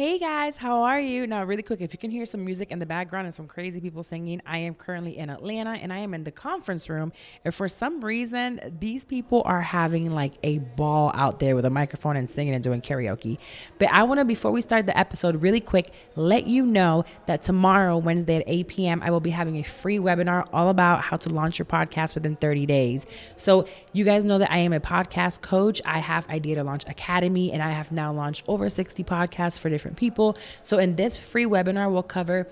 Hey guys, how are you? Now, really quick, if you can hear some music in the background and some crazy people singing, I am currently in Atlanta and I am in the conference room. And for some reason, these people are having like a ball out there with a microphone and singing and doing karaoke. But I want to, before we start the episode, really quick, let you know that tomorrow, Wednesday at 8 p.m., I will be having a free webinar all about how to launch your podcast within 30 days. So, you guys know that I am a podcast coach. I have Idea to Launch Academy and I have now launched over 60 podcasts for different different people. So, in this free webinar, we'll cover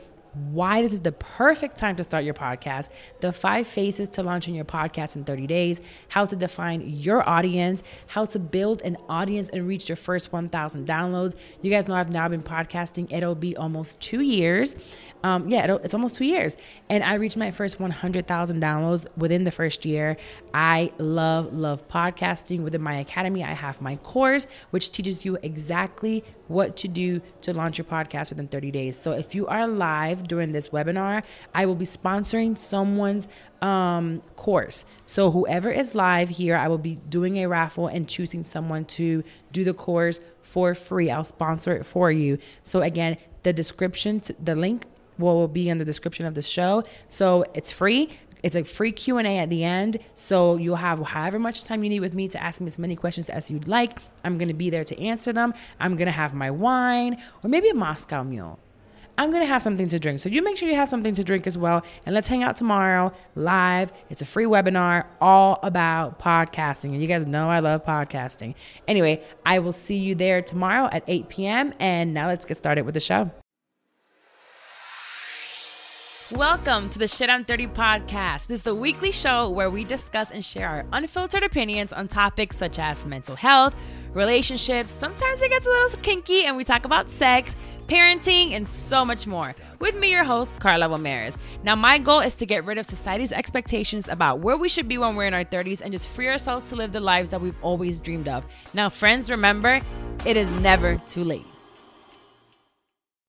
why this is the perfect time to start your podcast, the five phases to launching your podcast in 30 days, how to define your audience, how to build an audience and reach your first 1,000 downloads. You guys know I've now been podcasting, it'll be almost two years. Um, yeah, it's almost two years. And I reached my first 100,000 downloads within the first year. I love, love podcasting. Within my academy, I have my course, which teaches you exactly what to do to launch your podcast within 30 days. So if you are live during this webinar, I will be sponsoring someone's um, course. So whoever is live here, I will be doing a raffle and choosing someone to do the course for free. I'll sponsor it for you. So again, the description, the link will be in the description of the show. So it's free. It's a free Q&A at the end. So you'll have however much time you need with me to ask me as many questions as you'd like. I'm going to be there to answer them. I'm going to have my wine or maybe a Moscow mule. I'm gonna have something to drink. So you make sure you have something to drink as well. And let's hang out tomorrow live. It's a free webinar all about podcasting. And you guys know I love podcasting. Anyway, I will see you there tomorrow at 8 p.m. And now let's get started with the show. Welcome to the Shit I'm 30 podcast. This is the weekly show where we discuss and share our unfiltered opinions on topics such as mental health, relationships. Sometimes it gets a little kinky and we talk about sex, parenting, and so much more. With me, your host, Carla Wilmaris. Now, my goal is to get rid of society's expectations about where we should be when we're in our 30s and just free ourselves to live the lives that we've always dreamed of. Now, friends, remember, it is never too late.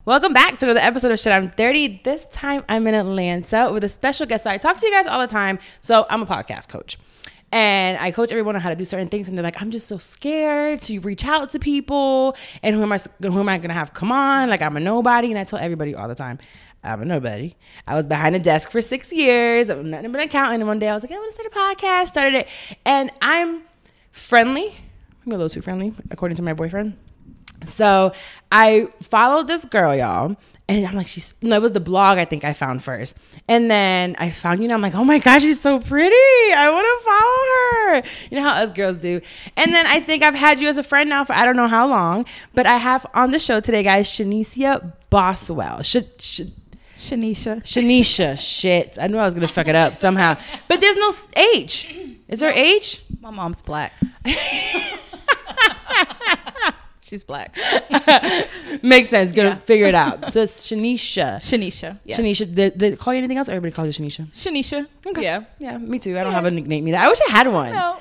Welcome back to another episode of Shit I'm 30. This time I'm in Atlanta with a special guest. So I talk to you guys all the time. So I'm a podcast coach. And I coach everyone on how to do certain things, and they're like, "I'm just so scared to reach out to people, and who am I? Who am I gonna have come on? Like I'm a nobody." And I tell everybody all the time, I'm a nobody. I was behind a desk for six years. I'm but an accountant. And one day I was like, I want to start a podcast. Started it, and I'm friendly. I'm a little too friendly, according to my boyfriend. So I followed this girl, y'all. And I'm like, she's no, it was the blog I think I found first. And then I found you know, I'm like, oh my gosh, she's so pretty. I want to follow her. You know how us girls do. And then I think I've had you as a friend now for I don't know how long. But I have on the show today, guys, Shanicia Boswell. Sh- sh- Shanicia. Shanicia. Shit. I knew I was gonna fuck it up somehow. But there's no H. Is there H? My mom's black. She's black. Makes sense. Gonna yeah. figure it out. So it's Shanicia. Shanicia. Yes. Shanicia. Did, they call you anything else? Or everybody calls you Shanicia. Shanicia. Okay. Yeah. Yeah. Me too. I don't have a nickname either. I wish I had one. No.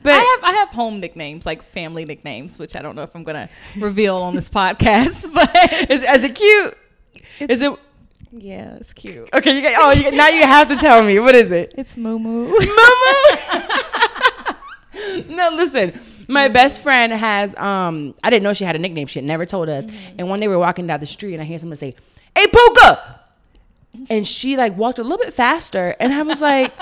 But I have I have home nicknames like family nicknames, which I don't know if I'm gonna reveal on this podcast. But is, is it cute? Is it? Yeah, it's cute. Okay, you get, oh, you, now you have to tell me what is it? It's Moo Moo Moo. Moo no, listen my best friend has um I didn't know she had a nickname. She had never told us. Mm-hmm. And one day we are walking down the street and I hear someone say, Hey Puka and she like walked a little bit faster and I was like,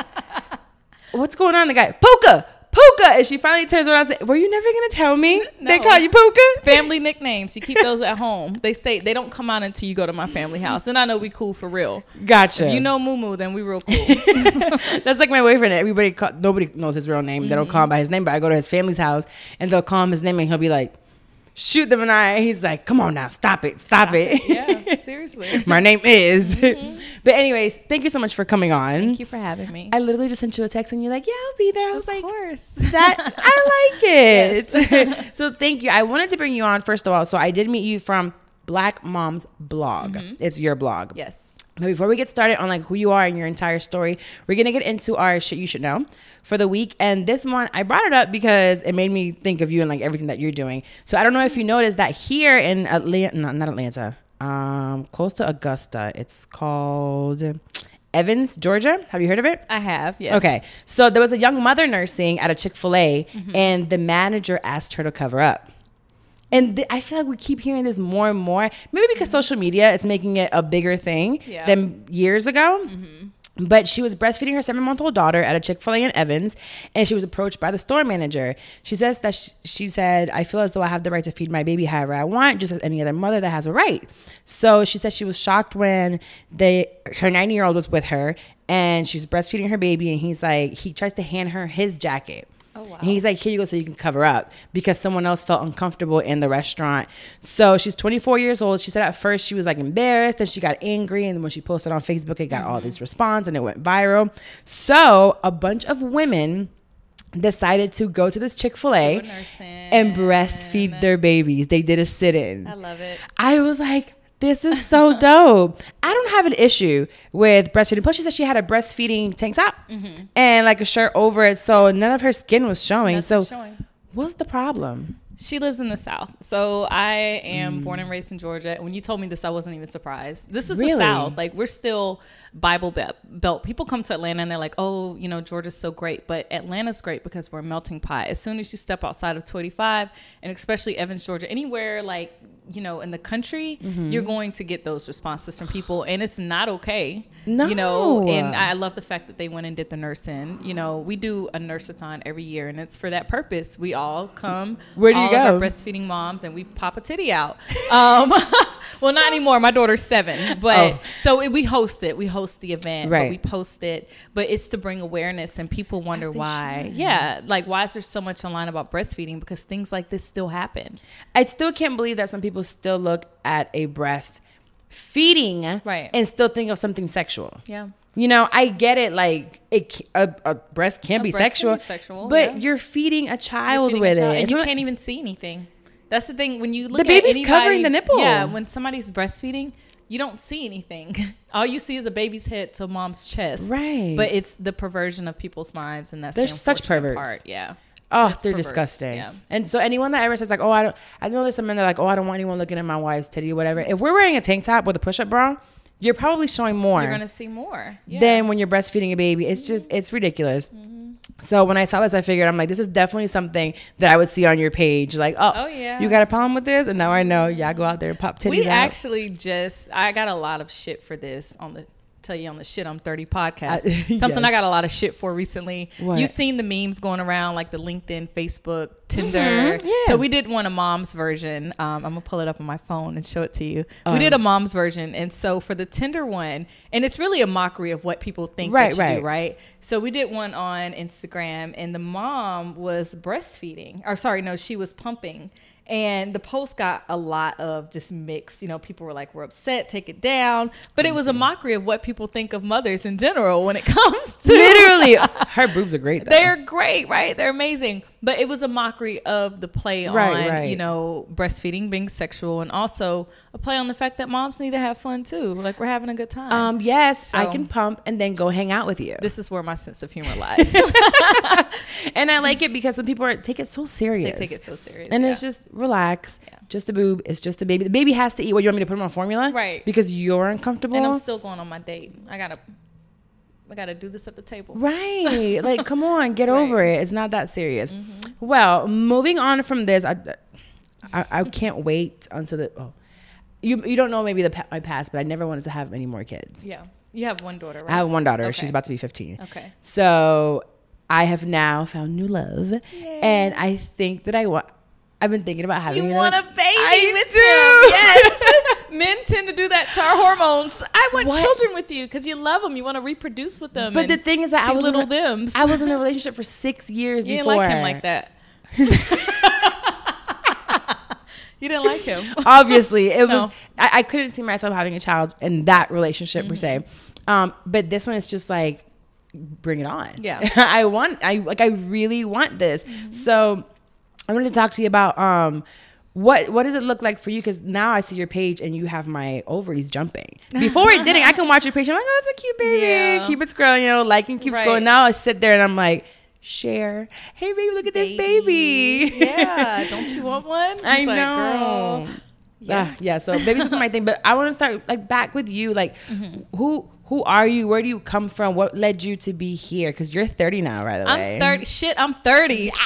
What's going on? The guy, Puka, Puka. And she finally turns around and says, Were you never gonna tell me no. they call you Puka? Family nicknames. You keep those at home. They stay they don't come out until you go to my family house. And I know we cool for real. Gotcha. If you know Moo Moo, then we real cool. That's like my boyfriend. Everybody call, nobody knows his real name. Mm-hmm. They don't call him by his name, but I go to his family's house and they'll call him his name and he'll be like, shoot them an eye. He's like, come on now, stop it, stop, stop it. it. Yeah, seriously. My name is. Mm-hmm. but anyways, thank you so much for coming on. Thank you for having me. I literally just sent you a text and you're like, yeah, I'll be there. I was like, of like, course. That I like it. so thank you. I wanted to bring you on first of all. So I did meet you from Black Mom's blog. Mm-hmm. It's your blog. Yes. But before we get started on like who you are and your entire story, we're gonna get into our shit you should know for the week. And this month, I brought it up because it made me think of you and like everything that you're doing. So I don't know if you noticed that here in Atlanta, not, not Atlanta, um, close to Augusta, it's called Evans, Georgia. Have you heard of it? I have, yes. Okay. So there was a young mother nursing at a Chick fil A, mm-hmm. and the manager asked her to cover up. And th- I feel like we keep hearing this more and more. Maybe because social media is making it a bigger thing Yeah. than years ago. But she was breastfeeding her seven month old daughter at a Chick fil A in Evans, and she was approached by the store manager. She says that sh- she said, I feel as though I have the right to feed my baby however I want, just as any other mother that has a right. So she said she was shocked when they her 90 year old was with her and she was breastfeeding her baby, and he's like, he tries to hand her his jacket. Oh, wow. And he's like, here you go, so you can cover up because someone else felt uncomfortable in the restaurant. So she's 24 years old. She said at first she was like embarrassed, then she got angry, and then when she posted on Facebook, it got all mm-hmm. this response and it went viral. So a bunch of women decided to go to this Chick Fil A Do a nursing. and breastfeed their babies. They did a sit-in. I love it. I was like, this is so dope. I don't have an issue with breastfeeding. Plus, she said she had a breastfeeding tank top mm-hmm. and like a shirt over it, so none of her skin was showing. That's so, showing. what's the problem? She lives in the South. So I am born Mm. and raised in Georgia. When you told me this, I wasn't even surprised. This is Really? the South. Like, we're still Bible be- belt. People come to Atlanta and they're like, oh, you know, Georgia's so great. But Atlanta's great because we're a melting pot. As soon as you step outside of 25, and especially Evans, Georgia, anywhere like, you know, in the country, Mm-hmm. you're going to get those responses from people. And it's not okay. No. You know, and I love the fact that they went and did the nurse in. You know, we do a nurse-a-thon every year, and it's for that purpose. We all come. Where do you all of our breastfeeding moms, and we pop a titty out. Um, well, not anymore. My daughter's seven, but Oh. so it, we host it. We host the event, Right. But we post it, but it's to bring awareness, and people wonder why. should. Yeah, like why is there so much online about breastfeeding? Because things like this still happen. I still can't believe that some people still look at a breast feeding Right. and still think of something sexual. Yeah. You know, I get it. Like, it a, a breast can A be breast can sexual, be sexual, but yeah. you're feeding a child feeding a with child, it. and you can't even see anything. That's the thing. When you look The baby's anybody, covering the nipple. Yeah, when somebody's breastfeeding, you don't see anything. All you see is a baby's head to mom's chest. Right. But it's the perversion of people's minds, and that's They're the such perverts. Part. Yeah. Oh, That's they're perverse, disgusting. yeah. And so anyone that ever says like, "Oh, I don't," I know there's some men that are like, "Oh, I don't want anyone looking at my wife's titty or whatever." If we're wearing a tank top with a push-up bra, you're probably showing more You're gonna see more. Yeah. than when you're breastfeeding a baby. It's just, it's ridiculous. Mm-hmm. So when I saw this, I figured I'm like, this is definitely something that I would see on your page. Like, oh, Oh, yeah. you got a problem with this, and now I know. Y'all go out there and pop titties we out. actually just I got a lot of shit for this on the tell you on the shit I'm 30 podcast. I- Something I got a lot of shit for recently. What? You've seen the memes going around like the LinkedIn, Facebook, Tinder. Mhm, yeah. So we did one a mom's version. Um, I'm gonna pull it up on my phone and show it to you. Um, we did a mom's version, and so for the Tinder one, and it's really a mockery of what people think Right, that you right. do, right? So we did one on Instagram, and the mom was breastfeeding, or sorry, no, she was pumping. And the post got a lot of just mixed. You know, people were like, "We're upset, take it down." But it was a mockery of what people think of mothers in general when it comes to Literally, her boobs are great. Though. they're great, right? They're amazing. But it was a mockery of the play Right, on, right. you know, breastfeeding being sexual and also a play on the fact that moms need to have fun too. Like we're having a good time. um, yes, I can pump and then go hang out with you. this is where my sense of humor lies. and I like it because some people are take it so serious. they take it so serious. And yeah. it's just relax. Yeah. Just a boob. It's just a baby. The baby has to eat. What you want me to put him on formula? Right. Because you're uncomfortable. and I'm still going on my date. I gotta I gotta do this at the table. Right. like, come on, get Right. over it. It's not that serious. Mhm. Well, moving on from this, I, I, I can't wait until the. Oh, you you don't know maybe the my past, but I never wanted to have any more kids. Yeah. You have one daughter, right? I have one daughter. Okay. She's about to be 15. Okay. So I have now found new love, and I think that I want. I've been thinking about having. You want a baby I with do. Yes. Men tend to do that to our hormones. I want What? children with you because you love them. You want to reproduce with them. But the thing is that I was little in a-. I was in a relationship for six years you didn't before. like him like that. you didn't like him. Obviously, it No. was. I, I couldn't see myself having a child in that relationship per se. Mm-hmm. Um, but this one is just like, bring it on. Yeah. I want. I like. I really want this. Mm-hmm. So, I wanted to talk to you about um. What what does it look like for you? Because now I see your page and you have my ovaries jumping. Before it didn't. I can watch your page. I'm like, oh, it's a cute baby. Yeah. Keep it scrolling. You know, liking keeps Right. going. Now I sit there and I'm like, share. Hey, baby, look at this baby. yeah. Don't you want one? I like, know. girl. Yeah. yeah. So babies is my thing, but I want to start like back with you. Like, Mm-hmm. who who are you? Where do you come from? What led you to be here? Because you're 30 now, by the way. I'm 30. Shit, I'm 30.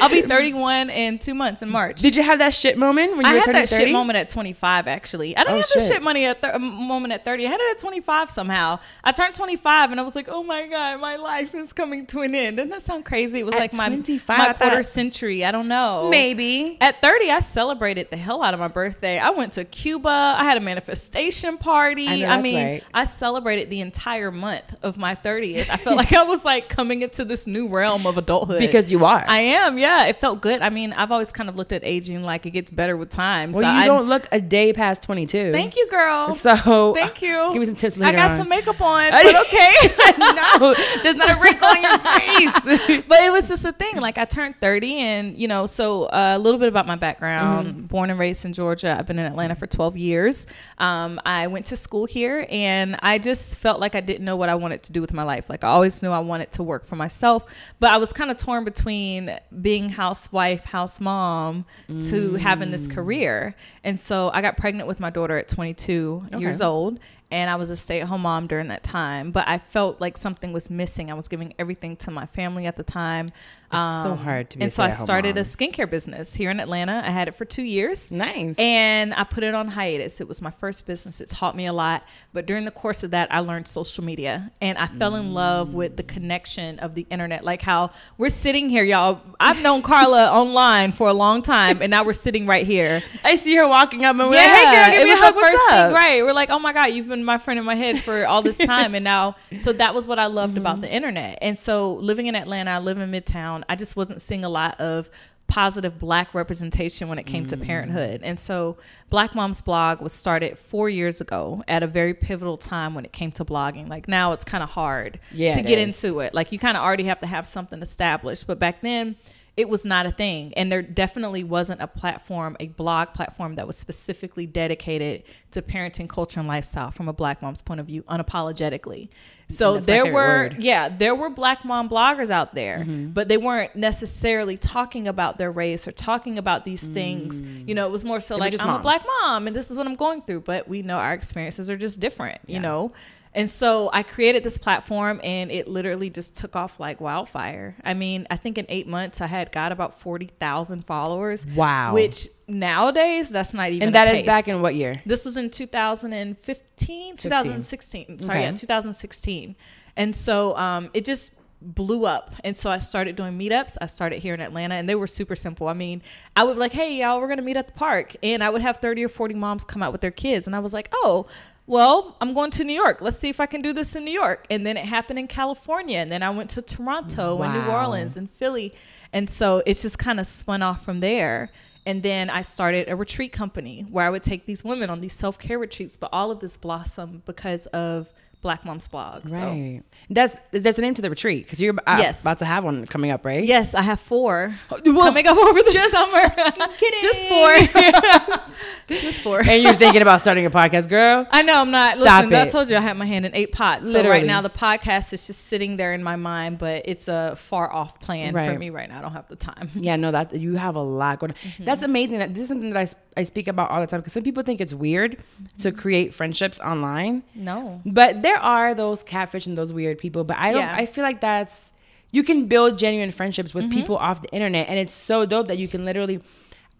I'll be 31 in two months in March. Did you have that shit moment when you I were had that 30? shit moment at 25. Actually, I didn't Oh, have the shit. shit money at thir- mm, moment at 30. I had it at 25 somehow. I turned 25 and I was like, oh my god, my life is coming to an end. Doesn't that sound crazy? It was At like my my quarter century. I don't know. Maybe. At 30, I celebrated the hell out of my birthday. I went to Cuba. I had a manifestation party. I know, I mean, right. I celebrated the entire month of my 30th. I felt like I was like coming into this new realm of adulthood. Because you are. I am, yeah. It felt good. I mean, I've always kind of looked at aging like it gets better with time. well, so you I, don't look a day past 22. Thank you, girl. So Thank you. Give me some tips later. I got on. some makeup on, but okay. no, there's not a wrinkle on your face. but it was just a thing. Like I turned 30 and, you know, so uh, a little bit about my background. Born and raised in Georgia. I've been in Atlanta for 12 years. Um, I went to school here and I just felt like I didn't know what I wanted to do with my life. Like I always knew I wanted to work for myself, but I was kind of torn between being housewife, house mom to having this mm. career. And so I got pregnant with my daughter at 22 years old and I was a stay at home mom during that time. But I felt like something was missing. I was giving everything to my family at the time. Um, It's so hard to be a And so I started a skincare business here in Atlanta. I had it for two years. nice. And I put it on hiatus. It was my first business. It taught me a lot. But during the course of that, I learned social media and I fell in love with the connection of the internet. Like how we're sitting here, y'all. I've known Carla online for a long time, and now we're sitting right here. I see her walking up and we're like, hey girl, give it me a hug. the What's up? thing, right? We're like, oh my god, you've been my friend in my head for all this time, and now, so that was what I loved about Mm-hmm. the internet. And so, living in Atlanta, I live in Midtown. I just wasn't seeing a lot of positive black representation when it came Mm. to parenthood. And so, Black Mom's blog was started four years ago at a very pivotal time when it came to blogging. Like now, it's kind of hard Yeah, to get is. into it. Like you kind of already have to have something established, but back then it was not a thing. And there definitely wasn't a platform a blog platform that was specifically dedicated to parenting culture and lifestyle from a black mom's point of view unapologetically. So there were word. Yeah there were black mom bloggers out there but they weren't necessarily talking about their race or talking about these things. You know it was more so Mm. were like just i'm a black mom and this is what i'm going through but we know our experiences are just different you know and so I created this platform and it literally just took off like wildfire. I mean, I think in eight months I had got about 40,000 followers. Wow. Which nowadays, that's not even and that is pace. back in what year? This was in 2015, 2016. Sorry, Okay. yeah, 2016. And so um, it just blew up. And so I started doing meetups. I started here in Atlanta and they were super simple. I mean, I would be like, hey, y'all, we're going to meet at the park. And I would have 30 or 40 moms come out with their kids. And I was like, oh, well, I'm going to New York. Let's see if I can do this in New York. And then it happened in California. And then I went to Toronto and New Orleans and Philly. And so it's just kind of spun off from there. And then I started a retreat company where I would take these women on these self care retreats. But all of this blossomed because of Black Mom's blog. So, Right. That's there's a name to the retreat because you're uh, Yes. about to have one coming up, right? yes, I have four Well, coming up over the summer. kidding. Just four. Just four. and you're thinking about starting a podcast, girl. I know I'm not. Stop Listen, I told you I had my hand in eight pots. So Literally. right now the podcast is just sitting there in my mind, but it's a far off plan for me right now. I don't have the time. Yeah, no, that you have a lot going. on. Mm-hmm. That's amazing. That this is something that I I speak about all the time because some people think it's weird to Mm-hmm. create friendships online, No. but there are those catfish and those weird people. But I don't. Yeah. I feel like that's you can build genuine friendships with Mm-hmm. people off the internet, and it's so dope that you can literally.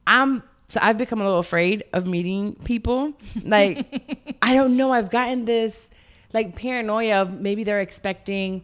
I'm so I've become a little afraid of meeting people. Like I don't know. I've gotten this like paranoia of maybe they're expecting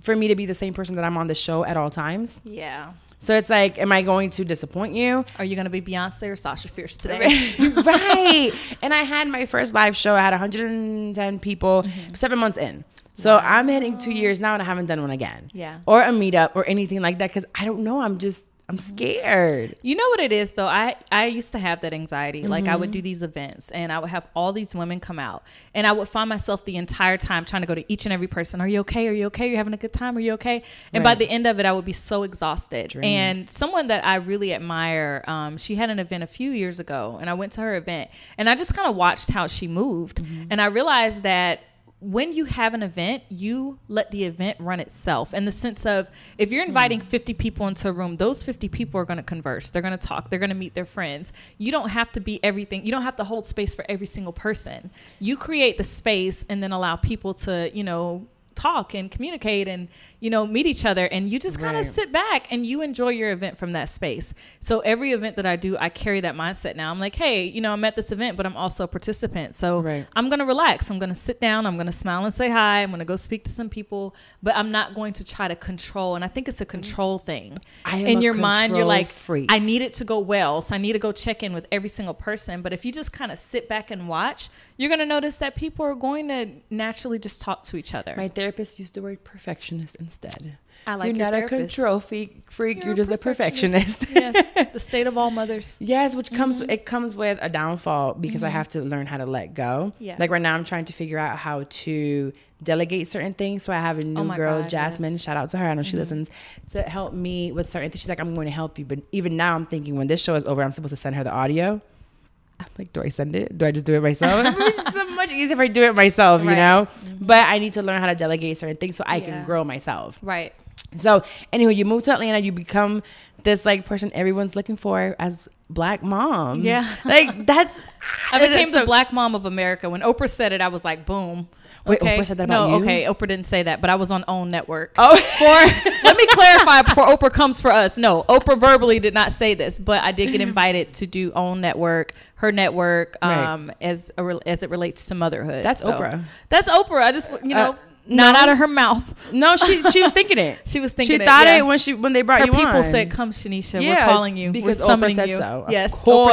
for me to be the same person that I'm on the show at all times. Yeah. So it's like, am I going to disappoint you? Are you gonna be Beyonce or Sasha Fierce today? right. And I had my first live show. I had 110 people Mm-hmm. seven months in. So I'm hitting two years now and I haven't done one again. Yeah. Or a meetup or anything like that because I don't know. I'm just, I'm scared. You know what it is though? I I used to have that anxiety. Like I would Mm-hmm. do these events and I would have all these women come out and I would find myself the entire time trying to go to each and every person. Are you okay? Are you okay? You're having a good time? Are you okay? And by the end of it, I would be so exhausted. Drained. And someone that I really admire, um, she had an event a few years ago and I went to her event and I just kind of watched how she moved Mm-hmm. and I realized that when you have an event, you let the event run itself in the sense of if you're inviting hmm. 50 people into a room, those 50 people are going to converse. They're going to talk. They're going to meet their friends. You don't have to be everything. You don't have to hold space for every single person. You create the space and then allow people to, you know, talk and communicate and you know meet each other and you just kind of Right. sit back and you enjoy your event from that space. So every event that i do i carry that mindset now. I'm like hey you know i'm at this event but i'm also a participant so Right. i'm gonna relax. I'm gonna sit down i'm gonna smile and say hi i'm gonna go speak to some people but i'm not going to try to control and i think it's a control thing. In your mind you're like freak. i need it to go well so i need to go check in with every single person. But if you just kind of sit back and watch you're gonna notice that people are going to naturally just talk to each other. My therapist used the word perfectionist instead. I like You're your not a therapist. control freak. freak. You're, You're a just a perfectionist. yes, the state of all mothers. Yes, which comes Mm-hmm. it comes with a downfall because I have to learn how to let go. Yeah. Like right now I'm trying to figure out how to delegate certain things. So I have a new Oh girl, God, Jasmine, yes. Mm-hmm. shout out to her. I know she listens to help me with certain things. She's like, I'm going to help you. But even now I'm thinking when this show is over, I'm supposed to send her the audio. I'm like, do I send it? Do I just do it myself? it's so much easier if I do it myself, you Right. know? Mm-hmm. But I need to learn how to delegate certain things so I Yeah. can grow myself. Right. So anyway, you move to Atlanta, you become this like person everyone's looking for as black moms. Yeah. like that's. I became that's the so- black mom of America. When Oprah said it, I was like, boom. Wait, Oprah said that no, you? okay. Oprah didn't say that, but I was on OWN Network. Oh, For let me clarify before Oprah comes for us. No, Oprah verbally did not say this, but I did get invited to do OWN Network, her network, Right. um, as a, as it relates to motherhood. That's So, Oprah. That's Oprah. I just you know Uh, not no. out of her mouth. no, she she was thinking it. She was thinking she it, thought yeah. it when she when they brought Her you people on. said, "Come, Shanicia, Yeah, we're calling you because we're Oprah said you." so. Yes. Oprah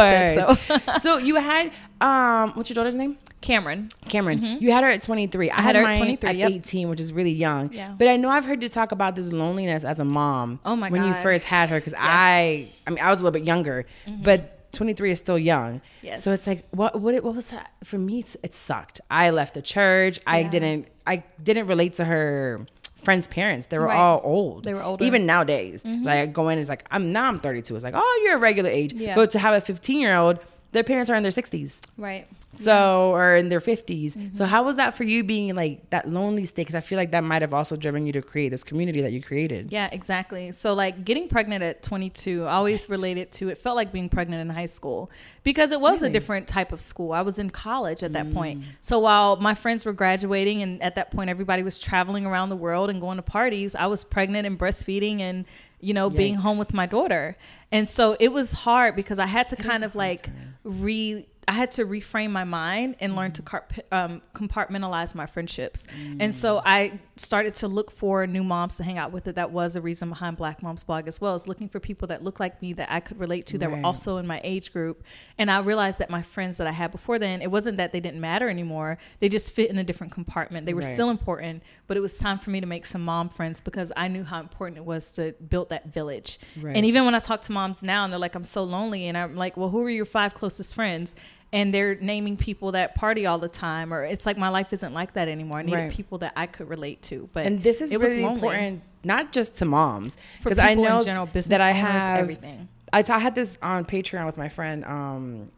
said so. so you had um, what's your daughter's name? Cameron. Cameron. Mm-hmm. You had her at 23. I, had had her at 23, at yep. 18, which is really young. Yeah. But I know I've heard you talk about this loneliness as a mom. Oh my When you first had her, because I, I mean, I was a little bit younger, mm-hmm. but 23 is still young. Yes. So it's like, what, what, what was that for me? It's, it sucked. I left the church. I didn't, I didn't relate to her friends' parents. They were Right. all old. They were older. Even nowadays, mm-hmm. like going is like, I'm now I'm 32. It's like, oh, you're a regular age. Yeah. But to have a 15 year old, their parents are in their 60s. Right. So, or in their 50s. Mm-hmm. So, how was that for you being like that lonely state? Because I feel like that might have also driven you to create this community that you created. Yeah, exactly. So like getting pregnant at 22, I always related to it felt like being pregnant in high school because it was Really? a different type of school. I was in college at that Mm. point. So while my friends were graduating and at that point everybody was traveling around the world and going to parties, I was pregnant and breastfeeding and you know being home with my daughter. And so it was hard because I had to is kind of like re I had to reframe my mind and learn to Mm. carp- um, compartmentalize my friendships. And so I started to look for new moms to hang out with. It that was a reason behind Black Moms Blog as well, is looking for people that look like me that I could relate to that Right. were also in my age group. And I realized that my friends that I had before then, it wasn't that they didn't matter anymore. They just fit in a different compartment. They were Right. still important, but it was time for me to make some mom friends because I knew how important it was to build that village. Right. And even when I talk to moms now and they're like, I'm so lonely, and I'm like, well, who are your five closest friends? And they're naming people that party all the time, or it's like my life isn't like that anymore. I needed Right. people that I could relate to. But and this is really important, not just to moms, because I know general, business that I have everything. I, had this on Patreon with my friend um,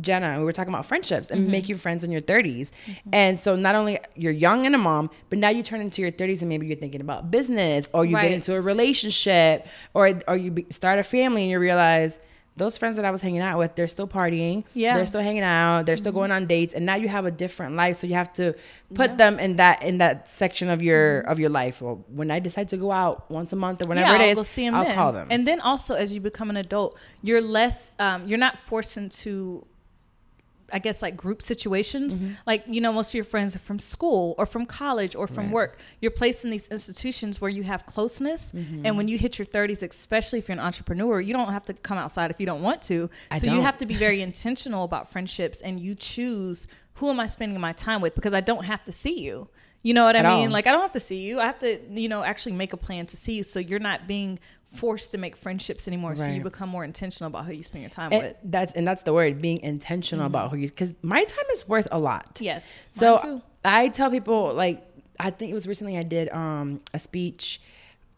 Jenna, and we were talking about friendships and Mm-hmm. making friends in your 30s. And so not only you're young and a mom, but now you turn into your 30s and maybe you're thinking about business or you Right. get into a relationship or or you be, start a family and you realize those friends that I was hanging out with, they're still partying. Yeah. They're still hanging out. They're still going on dates. And now you have a different life. So you have to put Yeah. them in that in that section of your of your life. Well, when I decide to go out once a month or whenever yeah, it I'll see them I'll then. call them. And then also, as you become an adult, you're less, um, you're not forced into, I guess, like group situations. Mm-hmm. Like, you know, most of your friends are from school or from college or from Right. work. You're placed in these institutions where you have closeness. Mm-hmm. And when you hit your 30s, especially if you're an entrepreneur, you don't have to come outside if you don't want to. I so you don't. have to be very intentional about friendships and you choose who am I spending my time with because I don't have to see you. You know what I mean? all. Like I don't have to see you. I have to, you know, actually make a plan to see you. So you're not being forced to make friendships anymore. So you become more intentional about who you spend your time and with. that's and that's the word being intentional about who you because my time is worth a lot Yes. so i tell people like i think it was recently i did um a speech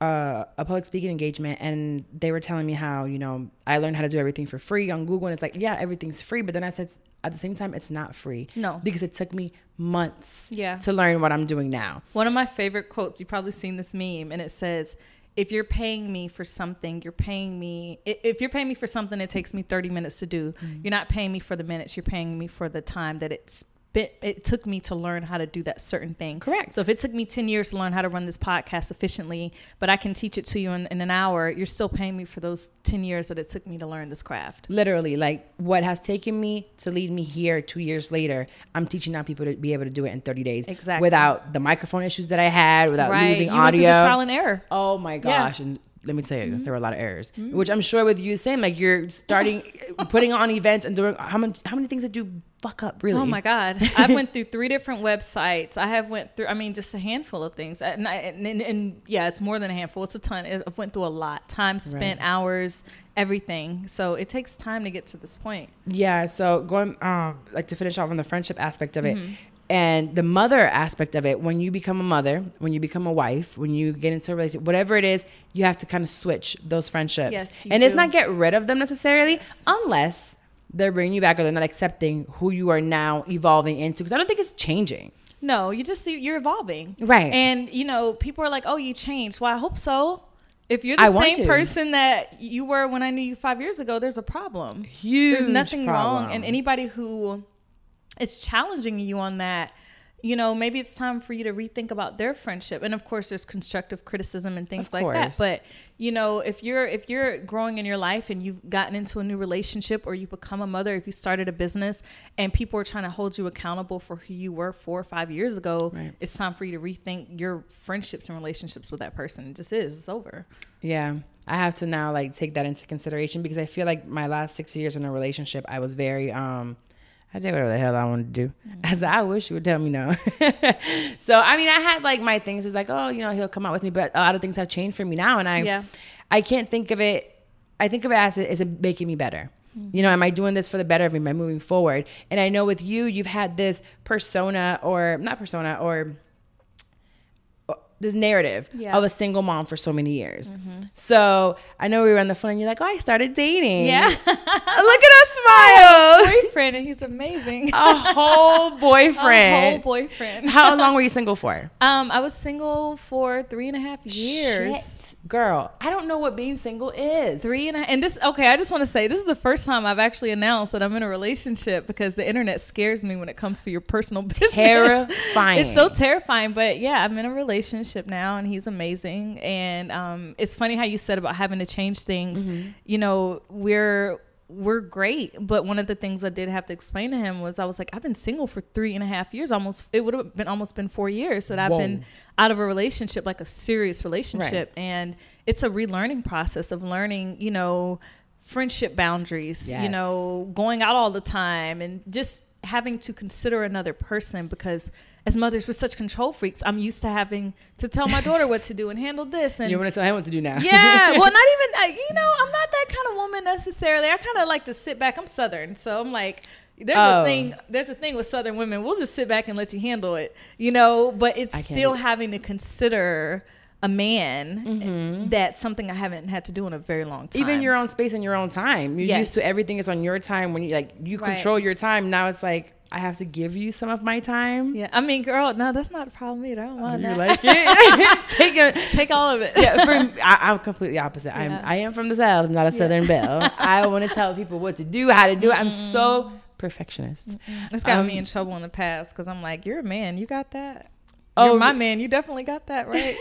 uh, a public speaking engagement, and they were telling me how you know I learned how to do everything for free on Google, and it's like yeah, everything's free, but then I said at the same time it's not free. No. because it took me months. Yeah. to learn what I'm doing now. One of my favorite quotes, you've probably seen this meme, and it says, if you're paying me for something, you're paying me. If you're paying me for something it takes me 30 minutes to do, Mm-hmm. you're not paying me for the minutes. You're paying me for the time that it spent. It took me to learn how to do that certain thing. Correct. So if it took me 10 years to learn how to run this podcast efficiently, but I can teach it to you in, in an hour, you're still paying me for those 10 years that it took me to learn this craft. Literally, like what has taken me to lead me here two years later, I'm teaching now people to be able to do it in 30 days. Exactly. Without the microphone issues that I had, without losing You audio. trial and error. Oh my Yeah. gosh. And let me tell you, mm-hmm. there were a lot of errors, mm-hmm. which I'm sure with you, same. Like you're starting, putting on events and doing how many, how many things that you fuck up really? Oh my God! I've went through three different websites. I have went through. I mean, just a handful of things. And, I, and, and, and yeah, it's more than a handful. It's a ton. I've went through a lot. Time spent, Right. hours, everything. So it takes time to get to this point. Yeah. So going, um, like to finish off on the friendship aspect of it. Mm-hmm. And the mother aspect of it, when you become a mother, when you become a wife, when you get into a relationship, whatever it is, you have to kind of switch those friendships. Yes, and it's not get rid of them necessarily, unless they're bringing you back or they're not accepting who you are now evolving into. Because I don't think it's changing. No, you just see you're evolving, Right. And you know, people are like, "Oh, you changed." Well, I hope so. If you're the I same person that you were when I knew you five years ago, there's a problem. Huge there's nothing problem. wrong and anybody who is challenging you on that you know maybe it's time for you to rethink about their friendship. And of course there's constructive criticism and things like that. but you know if you're if you're growing in your life and you've gotten into a new relationship or you become a mother if you started a business and people are trying to hold you accountable for who you were four or five years ago Right. it's time for you to rethink your friendships and relationships with that person. It just is. It's over. Yeah. I have to now like take that into consideration because I feel like my last six years in a relationship, I was very um I did whatever the hell I wanted to do. Mm. I said, I wish you would tell me no. so I mean I had like my things it's like, oh, you know, he'll come out with me, but a lot of things have changed for me now and I Yeah. I can't think of it I think of it as is it making me better. Mm. You know, am I doing this for the better of me? Am I moving forward? And I know with you, you've had this persona or not persona or this narrative Yeah. Mm-hmm. of a single mom for so many years. So I know we were on the phone and you're like, oh, I started dating. Yeah. Look at us smile. boyfriend and he's amazing a whole a whole boyfriend. boyfriend How long were you single for? Um, I was single for three and a half years. Shit. Girl, I don't know what being single is. Three and a, and this okay. I just want to say this is the first time I've actually announced that I'm in a relationship because the internet scares me when it comes to your personal business. Terrifying. It's so terrifying, but yeah, I'm in a relationship now, and he's amazing. And um, it's funny how you said about having to change things. Mm-hmm. You know, we're we're great, but one of the things I did have to explain to him was I was like, I've been single for three and a half years. Almost, it would have been almost been four years that I've Whoa. been out of a relationship, like a serious relationship, and it's a relearning process of learning. You know, friendship boundaries. You know, going out all the time, and just having to consider another person because as mothers we're such control freaks. I'm used to having to tell my daughter what to do and handle this and You want to tell him what to do now? yeah well not even you know i'm not that kind of woman necessarily. I kind of like to sit back. I'm southern so i'm like there's Oh. a thing there's a thing with southern women. We'll just sit back and let you handle it you know but it's still having to consider a man that's something i haven't had to do in a very long time Mm-hmm. Even your own space and your own time. You're Yes. used to everything is on your time when you like you Right. control your time. Now it's like I have to give you some of my time. yeah i mean girl no that's not a problem either i don't want You that. like it? Take it. take all of it yeah, for, I, I'm completely opposite. I'm I am from the south. I'm not a southern belle. I want to tell people what to do, how to do it. I'm so perfectionist. It's got Um, me in trouble in the past because I'm like, you're a man, you got that. Oh, Oh, my man, you definitely got that, right?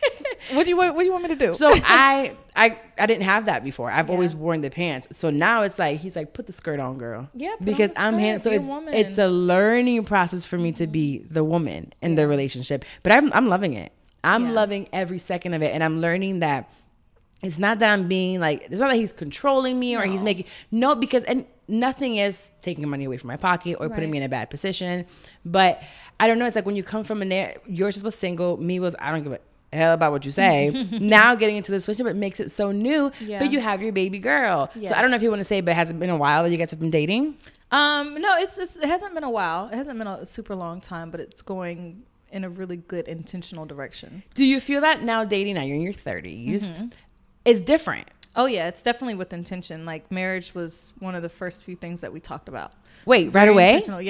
what do you what, what do you want me to do? So I I I didn't have that before. I've Yeah. always worn the pants. So now it's like he's like put the skirt on, girl. Yeah, because I'm hand. So it's woman. it's a learning process for me to be mm-hmm. the woman in the relationship. But I'm I'm loving it. I'm Yeah. loving every second of it, and I'm learning that it's not that I'm being like it's not that he's controlling me or he's making no because and nothing is taking money away from my pocket or putting me in a bad position. But I don't know. It's like when you come from a na- yours was single, me was I don't give a hell about what you say. now getting into this relationship, it makes it so new. Yeah. But you have your baby girl. So I don't know if you want to say, but has it been a while that you guys have been dating? um, no, it's, it's it hasn't been a while. It hasn't been a super long time, but it's going in a really good intentional direction. Do you feel that now dating now you're in your 30s Mm-hmm. is different? Oh yeah, it's definitely with intention. Like marriage was one of the first few things that we talked about. Wait, right away? intentional,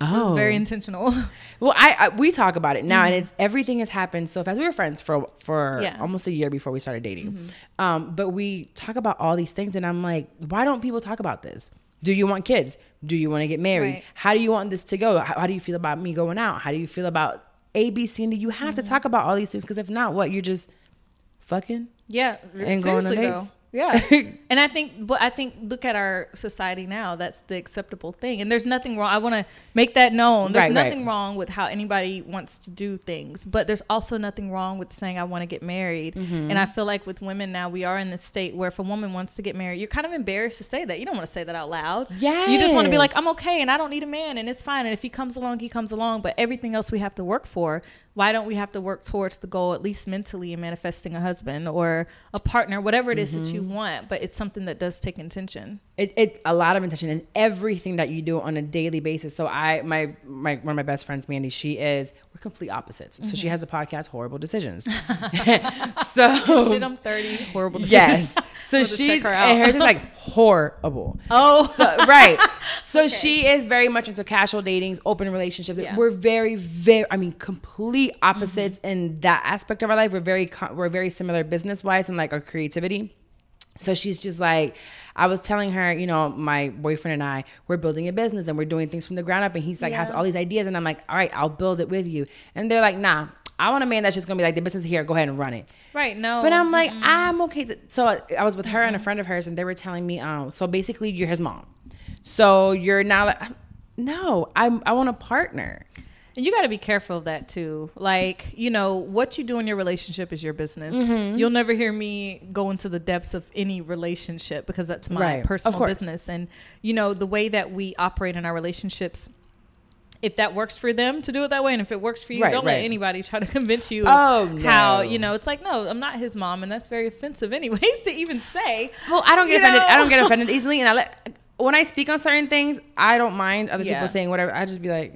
Yeah. It was very oh. intentional. Well, I, I we talk about it now, and mm-hmm. it's everything has happened so fast. We were friends for for Yeah. almost a year before we started dating, mm-hmm. um, but we talk about all these things, and I'm like, why don't people talk about this? Do you want kids? Do you want to get married? Right. How do you want this to go? How, how do you feel about me going out? How do you feel about A, B, C, and D? You have to mm-hmm. talk about all these things because if not, what you're just fucking. Yeah, And going on dates. Yeah, and I think, but I think, look at our society now. That's the acceptable thing, and there's nothing wrong. I want to make that known. There's Right, right. nothing wrong with how anybody wants to do things, but there's also nothing wrong with saying I want to get married. Mm-hmm. And I feel like with women now, we are in this state where if a woman wants to get married, you're kind of embarrassed to say that. You don't want to say that out loud. Yeah. you just want to be like, I'm okay, and I don't need a man, and it's fine. And if he comes along, he comes along. But everything else we have to work for. Why don't we have to work towards the goal, at least mentally, in manifesting a husband or a partner, whatever it is that Mm-hmm. you want? But it's something that does take intention. it, it a lot of intention in everything that you do on a daily basis. So I my my one of my best friends, Mandy, she is we're complete opposites. So Mm-hmm. she has a podcast, Horrible Decisions. so Shit, I'm 30. Horrible decisions. yes, so I'll have to check she's her and hers is like horrible. Oh, So right, so she is very much into casual datings, open relationships. Yeah. Mm-hmm. We're very, very, I mean, complete opposites in that aspect of our life. We're very, we're very similar business wise and like our creativity. So she's just like, I was telling her, you know, my boyfriend and I, we're building a business and we're doing things from the ground up. And he's like, has all these ideas. And I'm like, all right, I'll build it with you. And they're like, nah, I want a man that's just gonna be like, the business is here, go ahead and run it. right. No. But I'm like, I'm okay. To, so I was with her and a friend of hers, and they were telling me, um, so basically you're his mom. So you're now like, no, I'm, I want a partner. And you got to be careful of that too. Like, you know, what you do in your relationship is your business. Mm-hmm. You'll never hear me go into the depths of any relationship because that's my Right. Personal business. And, you know, the way that we operate in our relationships, if that works for them to do it that way, and if it works for you, Right, don't let anybody try to convince you Oh, how, no. you know, it's like, no, I'm not his mom. And that's very offensive, anyways, to even say. Well, I don't get offended. I don't get offended easily, and I let when I speak on certain things, I don't mind other Yeah. people saying whatever. I just be like,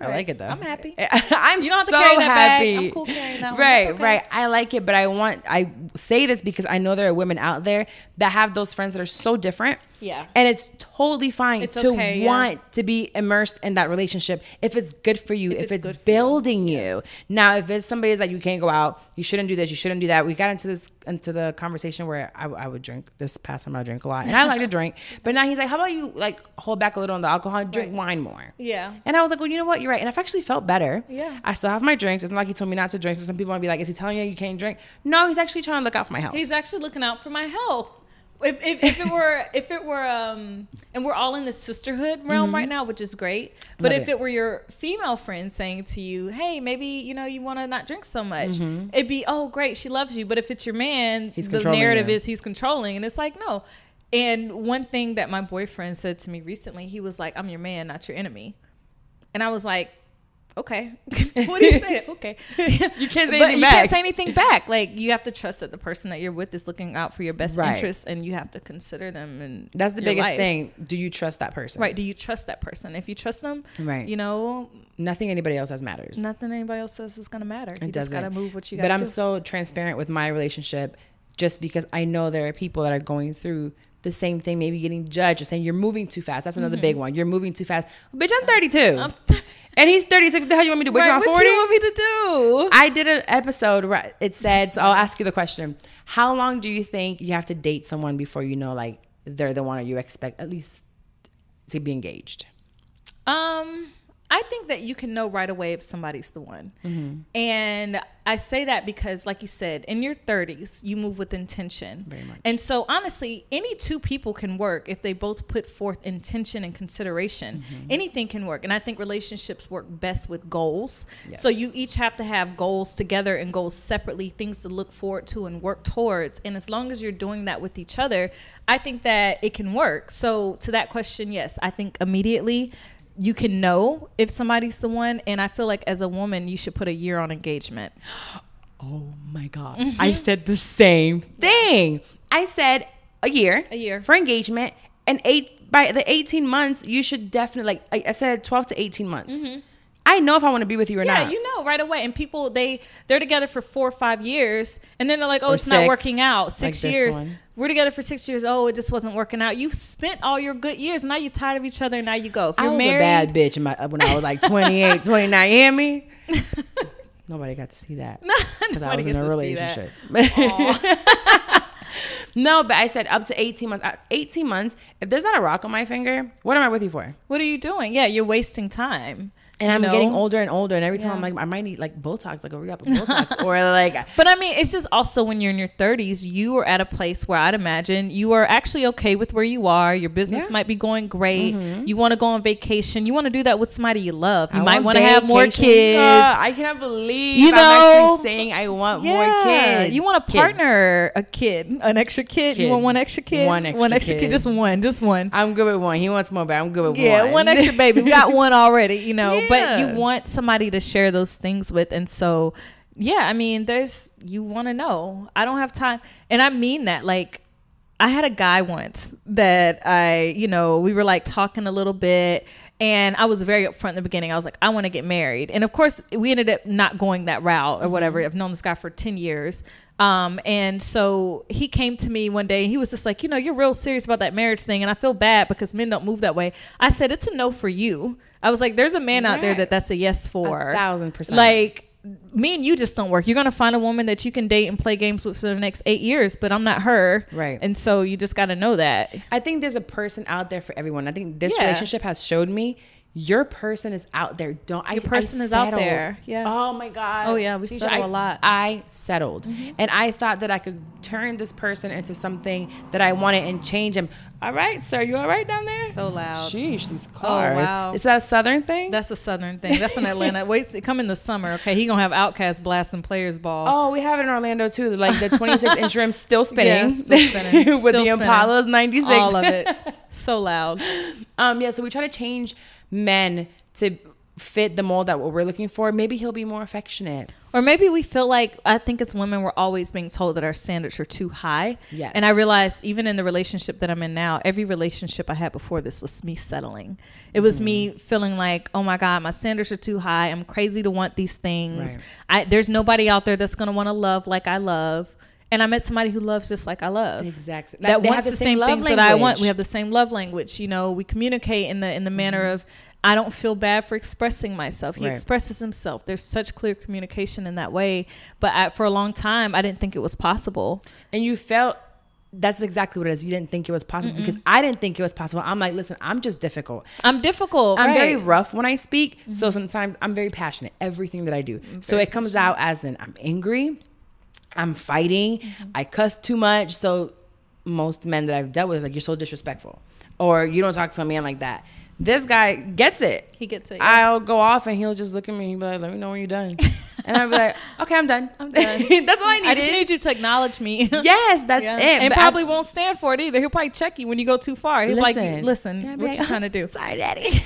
I Right. like it though. I'm happy. I'm You don't have to so carry that bag. happy. I'm cool carrying that. Right, okay. right. I like it, but I want. I say this because I know there are women out there that have those friends that are so different. Yeah. and it's totally fine It's to okay, yeah. want to be immersed in that relationship if it's good for you, if, it's it's, you. building you. Now, if it's somebody that you can't go out, you shouldn't do this, you shouldn't do that. We got into this into the conversation where I, I would drink this past time I drink a lot, and I like to drink, but now he's like, "How about you like hold back a little on the alcohol, and drink Right. wine more?" Yeah. And I was like, well, you know what? You're right. And I've actually felt better. Yeah. I still have my drinks. It's not like he told me not to drink. So some people might be like, is he telling you you can't drink? No, he's actually trying to look out for my health. He's actually looking out for my health. If, if, if it were if it were um and we're all in the sisterhood realm right now which is great but Mm-hmm. Love if it. it. were your female friend saying to you hey maybe you know you want to not drink so much Mm-hmm. it'd be oh great she loves you but if it's your man He's the narrative you. is he's controlling and it's like no and one thing that my boyfriend said to me recently he was like i'm your man not your enemy and i was like okay what do you say okay You can't say but anything you back. can't say anything back. Like you have to trust that the person that you're with is looking out for your best Right. interests, and you have to consider them. And That's the biggest life. thing. Do you trust that person? right? Do you trust that person? If you trust them, Right. You know, Nothing anybody else has matters. nothing anybody else says is gonna matter. It you just doesn't. gotta move what you got. but I'm do. so transparent with my relationship just because I know there are people that are going through the same thing, maybe getting judged or saying you're moving too fast. That's another big one. You're moving too fast. Bitch, I'm 32. I'm- and he's 36. What the hell you want me to do? Wait Right, what 40? you want me to do? I did an episode where it said, so I'll ask you the question. How long do you think you have to date someone before you know like they're the one or you expect at least to be engaged? Um, I think that you can know right away if somebody's the one. Mm-hmm. And I say that because, like you said, in your 30s, you move with intention. Very much. And so, honestly, any two people can work if they both put forth intention and consideration. Mm-hmm. Anything can work. And I think relationships work best with goals. Yes. So, you each have to have goals together and goals separately, things to look forward to and work towards. And as long as you're doing that with each other, I think that it can work. So, to that question, yes, I think immediately you can know if somebody's the one. And I feel like as a woman, you should put a year on engagement. Oh my God. I said the same thing. I said a year. A year. For engagement. And eight by the 18 months, you should definitely like I I said 12 to 18 months. Mm-hmm. I know if I want to be with you or yeah, not. Yeah, you know right away. And people they they're together for four or five years, and then they're like, oh, Or it's not working out. Six this years. We're together for six years. Oh, it just wasn't working out. You've spent all your good years. Now you're tired of each other. And now you go. If I you're was married, a bad bitch in my, when I was like 28, 29. You hear me? Nobody got to see that because I Nobody was in a to see that. relationship. no, but I said up to 18 months. Uh, 18 months. If there's not a rock on my finger, what am I with you for? What are you doing? Yeah, you're wasting time. And I'm know? getting older and older, and every time Yeah. I'm like, I might need like Botox, like a of Botox, or like But I mean, it's just also when you're in your 30s, you are at a place where I'd imagine you are actually okay with where you are. Your business Yeah. Mm-hmm. might be going great. You want to go on vacation. You want to do that with somebody you love. You I might want to have more kids. Uh, I cannot believe You I'm know? actually saying I want yeah. more kids. You want a Kid. partner, a kid, an extra kid. You want one extra kid? One extra kid. kid. Just one. Just one. I'm good with one. He wants more, but I'm good with yeah, one. Yeah, one extra baby. We got one already, you know. But you want somebody to share those things with, and so yeah, I mean, there's you want to know. I don't have time, and I mean that. Like, I had a guy once that I, you know, we were like talking a little bit. And I was very upfront in the beginning. I was like, I want to get married. And of course, we ended up not going that route or whatever. I've known this guy for 10 years. Um, and so he came to me one day and he was just like, you know, you're real serious about that marriage thing. And I feel bad because men don't move that way. I said, it's a no for you. I was like, there's a man out there that that's a yes for. A thousand percent. Like, me and you just don't work. You're gonna find a woman that you can date and play games with for the next eight years, but I'm not her. Right. And so you just got to know that. I think there's a person out there for everyone. I think this Yeah. relationship has showed me your person is out there. Don't Your I person is out there. Yeah. Oh my god. Oh, yeah, we Tisha, settle I- a lot. I settled, and I thought that I could turn this person into something that I wanted and change him. All right, sir, you all right down there? So loud. Sheesh, these cars. wow. Is that a southern thing? That's a southern thing. That's in Atlanta. Wait, come in the summer. Okay, he gonna have OutKast blasting players ball. Oh, we have it in Orlando too. Like the 26 inch rim still spinning, Yeah, still spinning. with Still the spinning. Impalas 96. all of it. So loud. Um, yeah, so we try to change men to fit the mold that what we're looking for. Maybe he'll be more affectionate. Or maybe we feel like I think as women we're always being told that our standards are too high. Yes. And I realized even in the relationship that I'm in now, every relationship I had before this was me settling. It was me mm-hmm. feeling like, oh my God, my standards are too high. I'm crazy to want these things. Right. I there's nobody out there that's gonna want to love like I love. And I met somebody who loves just like I love. Exactly. That They have wants the the same same, love things that I want. language. We have the same love language. You know, we communicate in the in the manner of I don't feel bad for expressing myself. He Right. expresses himself. There's such clear communication in that way. But I, for a long time, I didn't think it was possible. And you felt that's exactly what it is. You didn't think it was possible because I didn't think it was possible. I'm like, listen, I'm just difficult. I'm difficult. I'm very right. Mm-hmm. rough when I speak. So sometimes I'm very passionate, everything that I do. So it comes out as in I'm angry, I'm fighting, Mm-hmm. I cuss too much. So most men that I've dealt with is like, you're so disrespectful. Or you don't talk to a man like that. This guy gets it. He gets it. yeah. I'll go off and he'll just look at me and he'll be like, let me know when you're done. and I'll be like, okay, I'm done. I'm done. that's all I need. I just need you to acknowledge me. yes, that's Yeah. it. And But I- probably won't stand for it either. He'll probably check you when you go too far. He'll be like, listen, Yeah, what like, you trying to do? Sorry, daddy.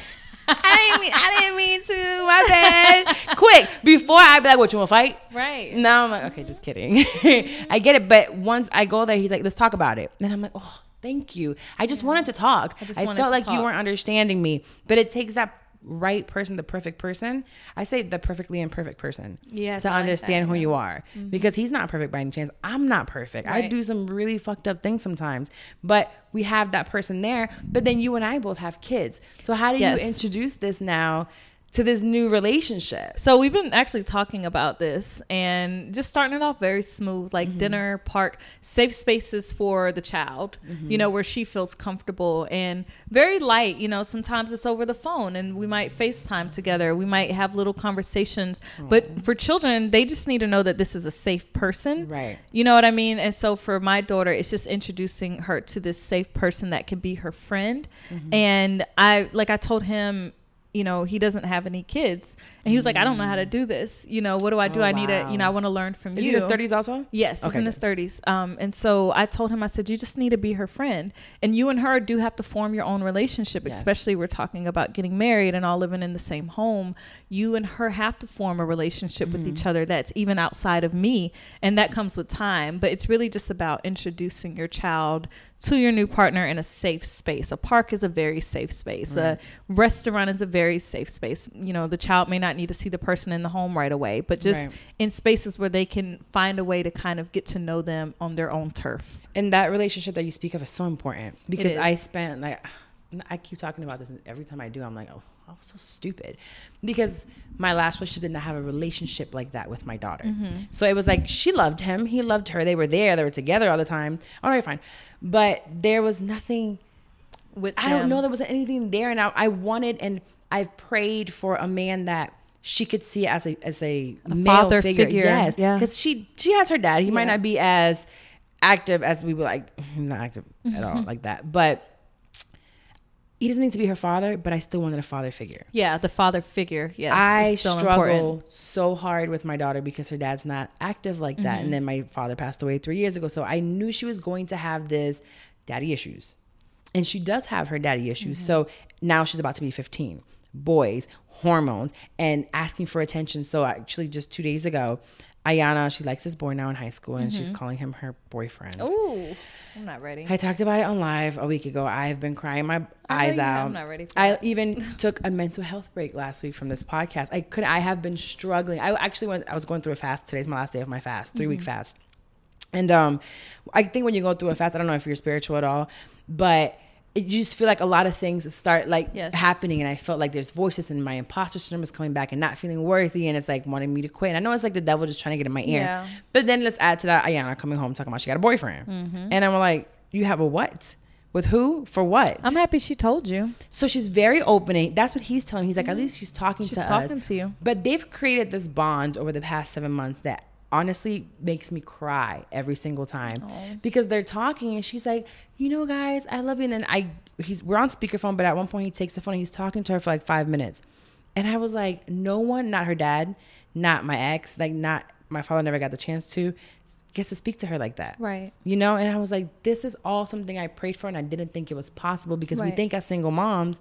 I didn't mean I didn't mean to. My bad. Quick. Before I'd be like, what you wanna fight? Right. Now I'm like, okay, just kidding. I get it, but once I go there, he's like, let's talk about it. And I'm like, oh, thank you. I just wanted to talk. I, just felt wanted to like you weren't understanding me. But it takes that right person, the perfect person. I say the perfectly imperfect person. Yes, To I like understand that, who yeah. you are. Mm-hmm. Because he's not perfect by any chance. I'm not perfect. I do some really fucked up things sometimes. But we have that person there. But then you and I both have kids. So how do Yes. you introduce this now to this new relationship? So we've been actually talking about this and just starting it off very smooth, like mm-hmm. dinner, park, safe spaces for the child, mm-hmm. you know, where she feels comfortable and very light. You know, sometimes it's over the phone and we might FaceTime together. We might have little conversations. But for children, they just need to know that this is a safe person. Right. You know what I mean? And so for my daughter, it's just introducing her to this safe person that can be her friend. Mm-hmm. And I, like I told him, you know, he doesn't have any kids. And he was like, I don't know how to do this. You know, what do I do? Oh, I need to, wow. you know, I want to learn from Is you. he in his 30s also? Yes, he's in good. his thirties. Um, and so I told him, I said, you just need to be her friend, and you and her do have to form your own relationship. Yes. Especially we're talking about getting married and all living in the same home. You and her have to form a relationship with Mm-hmm. each other that's even outside of me, and that comes with time. But it's really just about introducing your child to your new partner in a safe space. A park is a very safe space. A restaurant is a very very safe space. You know, the child may not need to see the person in the home right away, but just Right. in spaces where they can find a way to kind of get to know them on their own turf. And that relationship that you speak of is so important because I spent like I keep talking about this and every time I do I'm like, "Oh, Oh, I was so stupid." Because my last relationship did not have a relationship like that with my daughter. Mm-hmm. So it was like she loved him, he loved her. They were there, they were together all the time. Oh, no, you're fine. But there was nothing With I don't know there wasn't anything there and I, I wanted and I've prayed for a man that she could see as a as a, male father figure. figure, Yes. yeah. Because she she has her dad. He might not be as active as we would like not active at all like that. But he doesn't need to be her father, but I still wanted a father figure. Yeah, the father figure. Yes, I struggle important. so hard with my daughter because her dad's not active like that. Mm-hmm. And then my father passed away three years ago. So I knew she was going to have this daddy issues. And she does have her daddy issues. Mm-hmm. So now she's about to be 15. Boys, hormones, and asking for attention. So actually, just two days ago, Ayana, she likes this boy now in high school, and she's calling him her boyfriend. Mm-hmm. Ooh, I'm not ready. I talked about it on live a week ago. I have been crying my eyes yeah, out. I'm not ready for I even took a mental health break last week from this podcast. I could I have been struggling. I actually went I was going through a fast. Today's my last day of my fast, 3 week Mm-hmm. fast. And um I think when you go through a fast, I don't know if you're spiritual at all, but it, you just feel like a lot of things start like Yes. happening and I felt like there's voices and my imposter syndrome is coming back and not feeling worthy and it's like wanting me to quit. And I know it's like the devil just trying to get in my ear. Yeah. But then let's add to that Ayana coming home talking about she got a boyfriend. Mm-hmm. And I'm like, you have a what? With who? For what? I'm happy she told you. so she's very opening. That's what he's telling me. He's like, at least she's talking She's to talking us. to you. But they've created this bond over the past seven months that honestly makes me cry every single time Aw. because they're talking and she's like, you know, guys, I love you. And then I, he's we're on speakerphone, but at one point he takes the phone and he's talking to her for like five minutes, and I was like, no one, not her dad, not my ex, like not my father, never got the chance to gets to speak to her like that Right. you know and i was like this is all something i prayed for and i didn't think it was possible because we think as single moms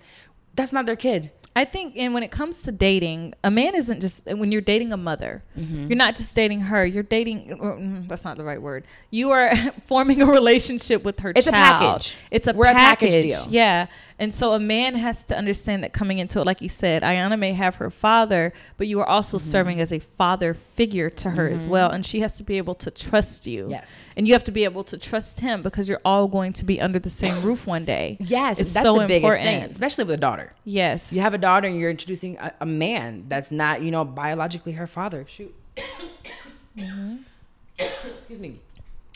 that's not their kid I think, and when it comes to dating, a man isn't just when you're dating a mother. Mm-hmm. You're not just dating her. You're dating. mm, That's not the right word. You are forming a relationship with her. It's a child. package. It's a We're a package package. deal. Yeah, and so a man has to understand that coming into it, like you said, Ayana may have her father, but you are also Mm-hmm. serving as a father figure to her as well, and she has to be able to trust you. Yes. and you have to be able to trust him because you're all going to be under the same roof one day. yes It's that's so the biggest thing important. especially with a daughter Yes, you have a daughter and you're introducing a, a man that's not you know biologically her father. Shoot. Excuse me.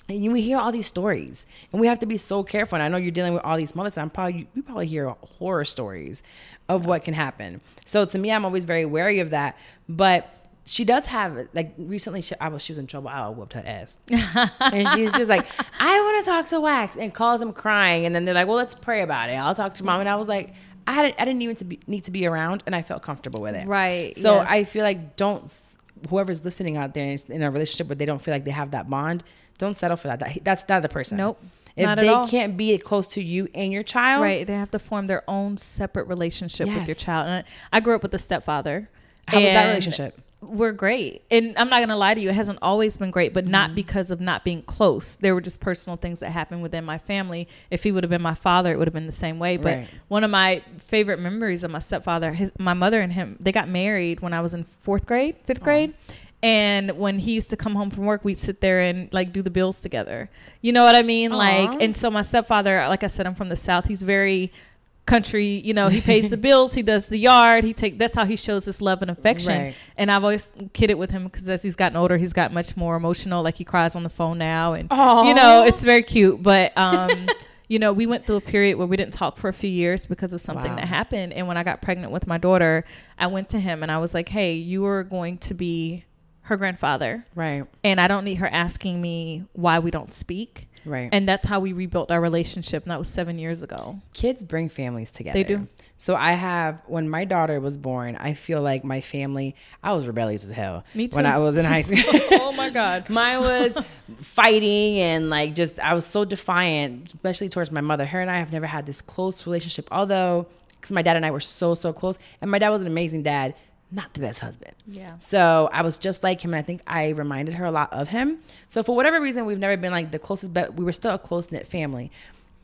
And you we hear all these stories and we have to be so careful and i know you're dealing with all these mothers i'm probably we probably hear horror stories of what can happen. So to me i'm always very wary of that but she does have like recently she, I was she was in trouble. I whooped her ass. And she's just like I want to talk to Wax and calls him crying and then they're like well let's pray about it. I'll talk to mom and I was like I had I didn't even to be, need to be around and I felt comfortable with it Right, so yes. I feel like don't whoever's listening out there in a relationship where they don't feel like they have that bond don't settle for that, that that's not the person Nope, if not at they can't be close to you and your child Right. They have to form their own separate relationship with your child. And I, I grew up with a stepfather. how was that relationship We're great. And I'm not going to lie to you, it hasn't always been great, but Mm-hmm. not because of not being close. There were just personal things that happened within my family. If he would have been my father, it would have been the same way. But Right. one of my favorite memories of my stepfather, his, my mother and him, they got married when I was in fourth grade, fifth grade. And when he used to come home from work, we'd sit there and like do the bills together. You know what I mean? Aw. Like, and so my stepfather, like I said, I'm from the South. He's very country, you know, he pays the bills, he does the yard, he take that's how he shows his love and affection. Right. And I've always kidded with him because as he's gotten older, he's got much more emotional. Like he cries on the phone now, and Aw. you know, it's very cute. But um, you know, we went through a period where we didn't talk for a few years because of something Wow. that happened. And when I got pregnant with my daughter, I went to him and I was like, "Hey, you are going to be her grandfather, right and I don't need her asking me why we don't speak." Right And that's how we rebuilt our relationship. And that was seven years ago. kids bring families together. They do. So I have when my daughter was born, I feel like my family. I was rebellious as hell. Me too. When. I was in high school. oh my God. Mine was fighting and like just I was so defiant, especially towards my mother. Her and I have never had this close relationship, although because my dad and I were so so close, and my dad was an amazing dad, not the best husband. Yeah. So I was just like him, and I think I reminded her a lot of him. So for whatever reason, we've never been like the closest, but we were still a close knit family.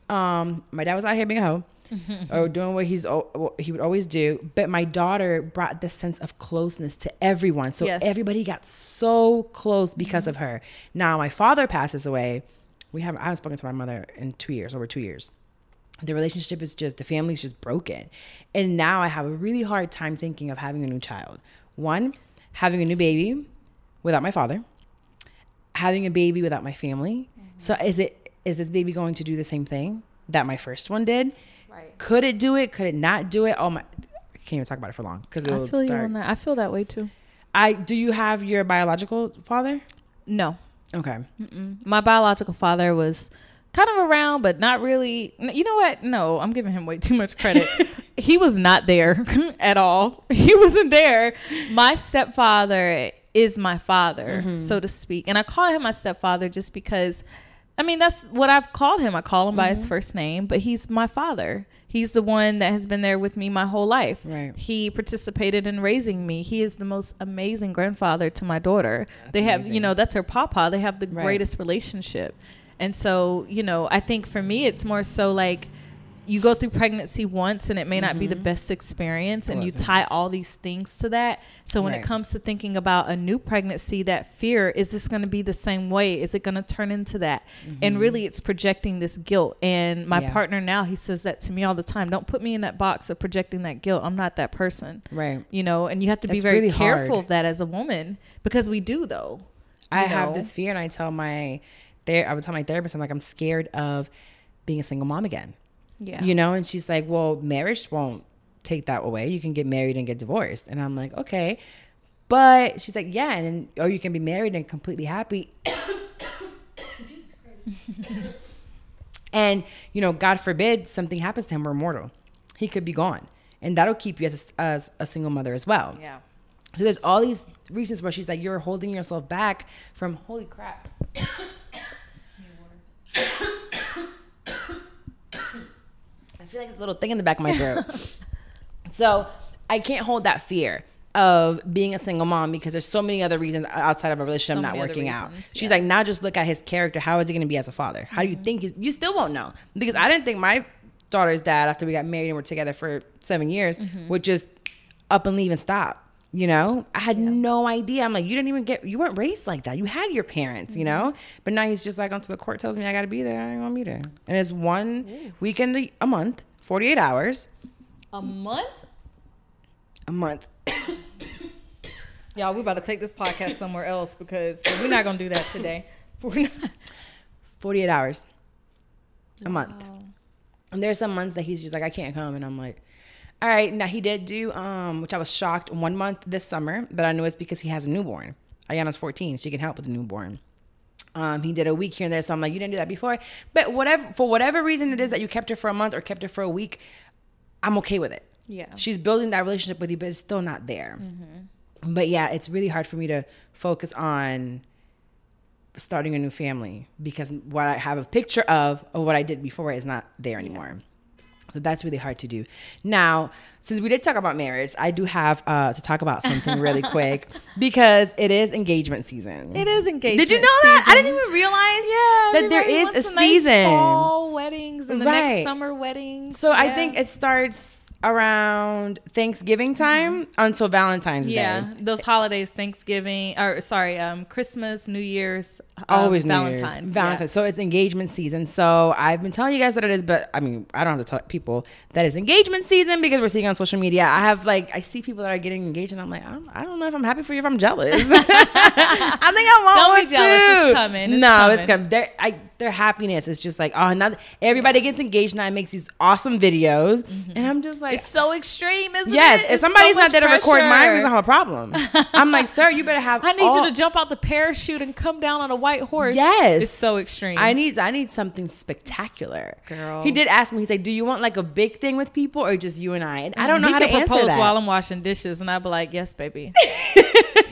Um, my dad was out here being a hoe, or doing what he's what he would always do. But my daughter brought this sense of closeness to everyone. So Yes. everybody got so close because of her. Now my father passes away. We haven't I haven't spoken to my mother in two years, over two years the relationship is just the family's just broken. And now i have a really hard time thinking of having a new child. One having a new baby without my father having a baby without my family. Mm-hmm. So is it is this baby going to do the same thing that my first one did? Right. could it do it? Could it not do it? Oh my I can't even talk about it for long because I feel you start. on that. I feel that way too. i do you have your biological father? No, okay. Mm-mm. my biological father was kind of around, but not really. You know what? No, I'm giving him way too much credit. he was not there at all. He wasn't there. My stepfather is my father, mm-hmm. so to speak, and I call him my stepfather just because. I mean, that's what I've called him. I call him by his mm-hmm. first name, but he's my father. He's the one that has been there with me my whole life. Right. He participated in raising me. He is the most amazing grandfather to my daughter. they have, you know, that's her papa. They have the Right. greatest relationship. And so, you know, I think for me, it's more so like you go through pregnancy once and it may not be the mm-hmm. best experience, and you tie all these things to that. So when Right. it comes to thinking about a new pregnancy, that fear is this going to be the same way? Is it going to turn into that? And mm-hmm. really, it's projecting this guilt. And my Yeah. partner now, he says that to me all the time. Don't put me in that box of projecting that guilt. I'm not that person. right You know, and you have to be very really careful hard. of that as a woman because we do though. I you have this fear, and I tell my there. I would tell my therapist, I'm like, I'm scared of being a single mom again. Yeah. You know, and she's like, Well, marriage won't take that away. You can get married and get divorced. And I'm like, Okay. But she's like, Yeah, and or you can be married and completely happy. and, you know, God forbid something happens to him, we're mortal. He could be gone. And that'll keep you as a, as a single mother as well. Yeah. So there's all these reasons where she's like, you're holding yourself back from holy crap. I feel like this little thing in the back of my throat. so I can't hold that fear of being a single mom because there's so many other reasons outside of a relationship So not working out. She's yeah. like, now just look at his character. How is he going to be as a father? How do you think he's? You still won't know because I didn't think my daughter's dad after we got married and were together for seven years would just up and leave and stop. You know, I had no idea. I'm like, you didn't even get, you weren't raised like that. You had your parents, you know, mm-hmm. but now he's just like, onto the court tells me I got to be there. I ain't gonna be there. And it's one weekend a- a month, 48 hours A month? a month. Y'all, we about to take this podcast somewhere else because we're not gonna do that today. We're not. 48 hours a month. And there's some months that he's just like, I can't come. And I'm like, all right. Now he did do, um, which I was shocked one month this summer, but I know it's because he has a newborn. Ayana's 14. She can help with the newborn. Um, he did a week here and there. So I'm like, you didn't do that before. But whatever, for whatever reason it is that you kept her for a month or kept her for a week, I'm okay with it. Yeah. She's building that relationship with you, but it's still not there. But yeah, it's really hard for me to focus on starting a new family because what I have a picture of or what I did before is not there anymore. So that's really hard to do. Now, since we did talk about marriage, I do have uh, to talk about something really quick because it is engagement season. It is engagement. Did you know that? I didn't even realize Yeah, that there is everybody is wants a nice season. fall weddings and the Right. next summer weddings. So I think it starts around Thanksgiving time until Valentine's yeah, Day. Yeah, those holidays, Thanksgiving, or sorry, um, Christmas, New Year's, um, Always New Valentine's, Year's. yeah. Valentine's. So it's engagement season. So I've been telling you guys that it is, but I mean, I don't have to tell people that it's engagement season because we're seeing on social media. I have like, I see people that are getting engaged and I'm like, I don't, I don't know if I'm happy for you if I'm jealous. I think I want Don't be one jealous. It's too. coming. It's no, coming. it's coming. Their, I, their happiness is just like, oh, now everybody gets engaged now and makes these awesome videos. Mm-hmm. And I'm just like, It's so extreme, isn't it? Yes, it? if somebody's so not there to record mine, pressure. we're gonna have a problem. I'm like, sir, you better have. I need all- you to jump out the parachute and come down on a white horse. Yes, it's so extreme. I need, I need something spectacular. Girl. he did ask me. He said, "Do you want like a big thing with people or just you and I?" And I don't know he how to could answer propose that. while I'm washing dishes, and I'd be like, "Yes, baby.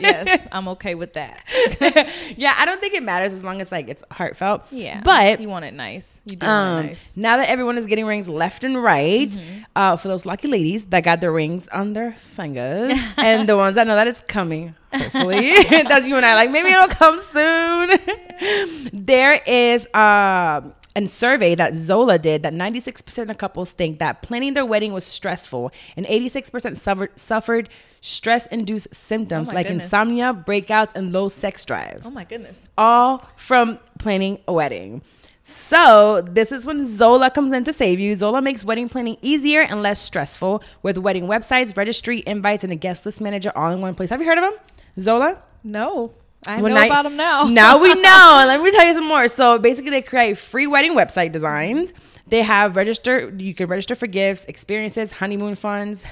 yes, I'm okay with that." yeah, I don't think it matters as long as like it's heartfelt. Yeah, but you want it nice. You do want Um, it nice. now that everyone is getting rings left and right, Mm-hmm. uh, for those lucky ladies that got their rings on their fingers, and the ones that know that it's coming, hopefully, that's you and I. Like maybe it'll come soon. there is and survey that Zola did that 96% of couples think that planning their wedding was stressful and 86% suffered, suffered stress induced symptoms Oh like goodness. insomnia, breakouts, and low sex drive Oh my goodness. all from planning a wedding. So, this is when Zola comes in to save you. Zola makes wedding planning easier and less stressful with wedding websites, registry, invites, and a guest list manager all in one place. Have you heard of them? Zola? No, I Well, know now- about them now. Now we know. Let me tell you some more. So basically, they create free wedding website designs. They have register. You can register for gifts, experiences, honeymoon funds.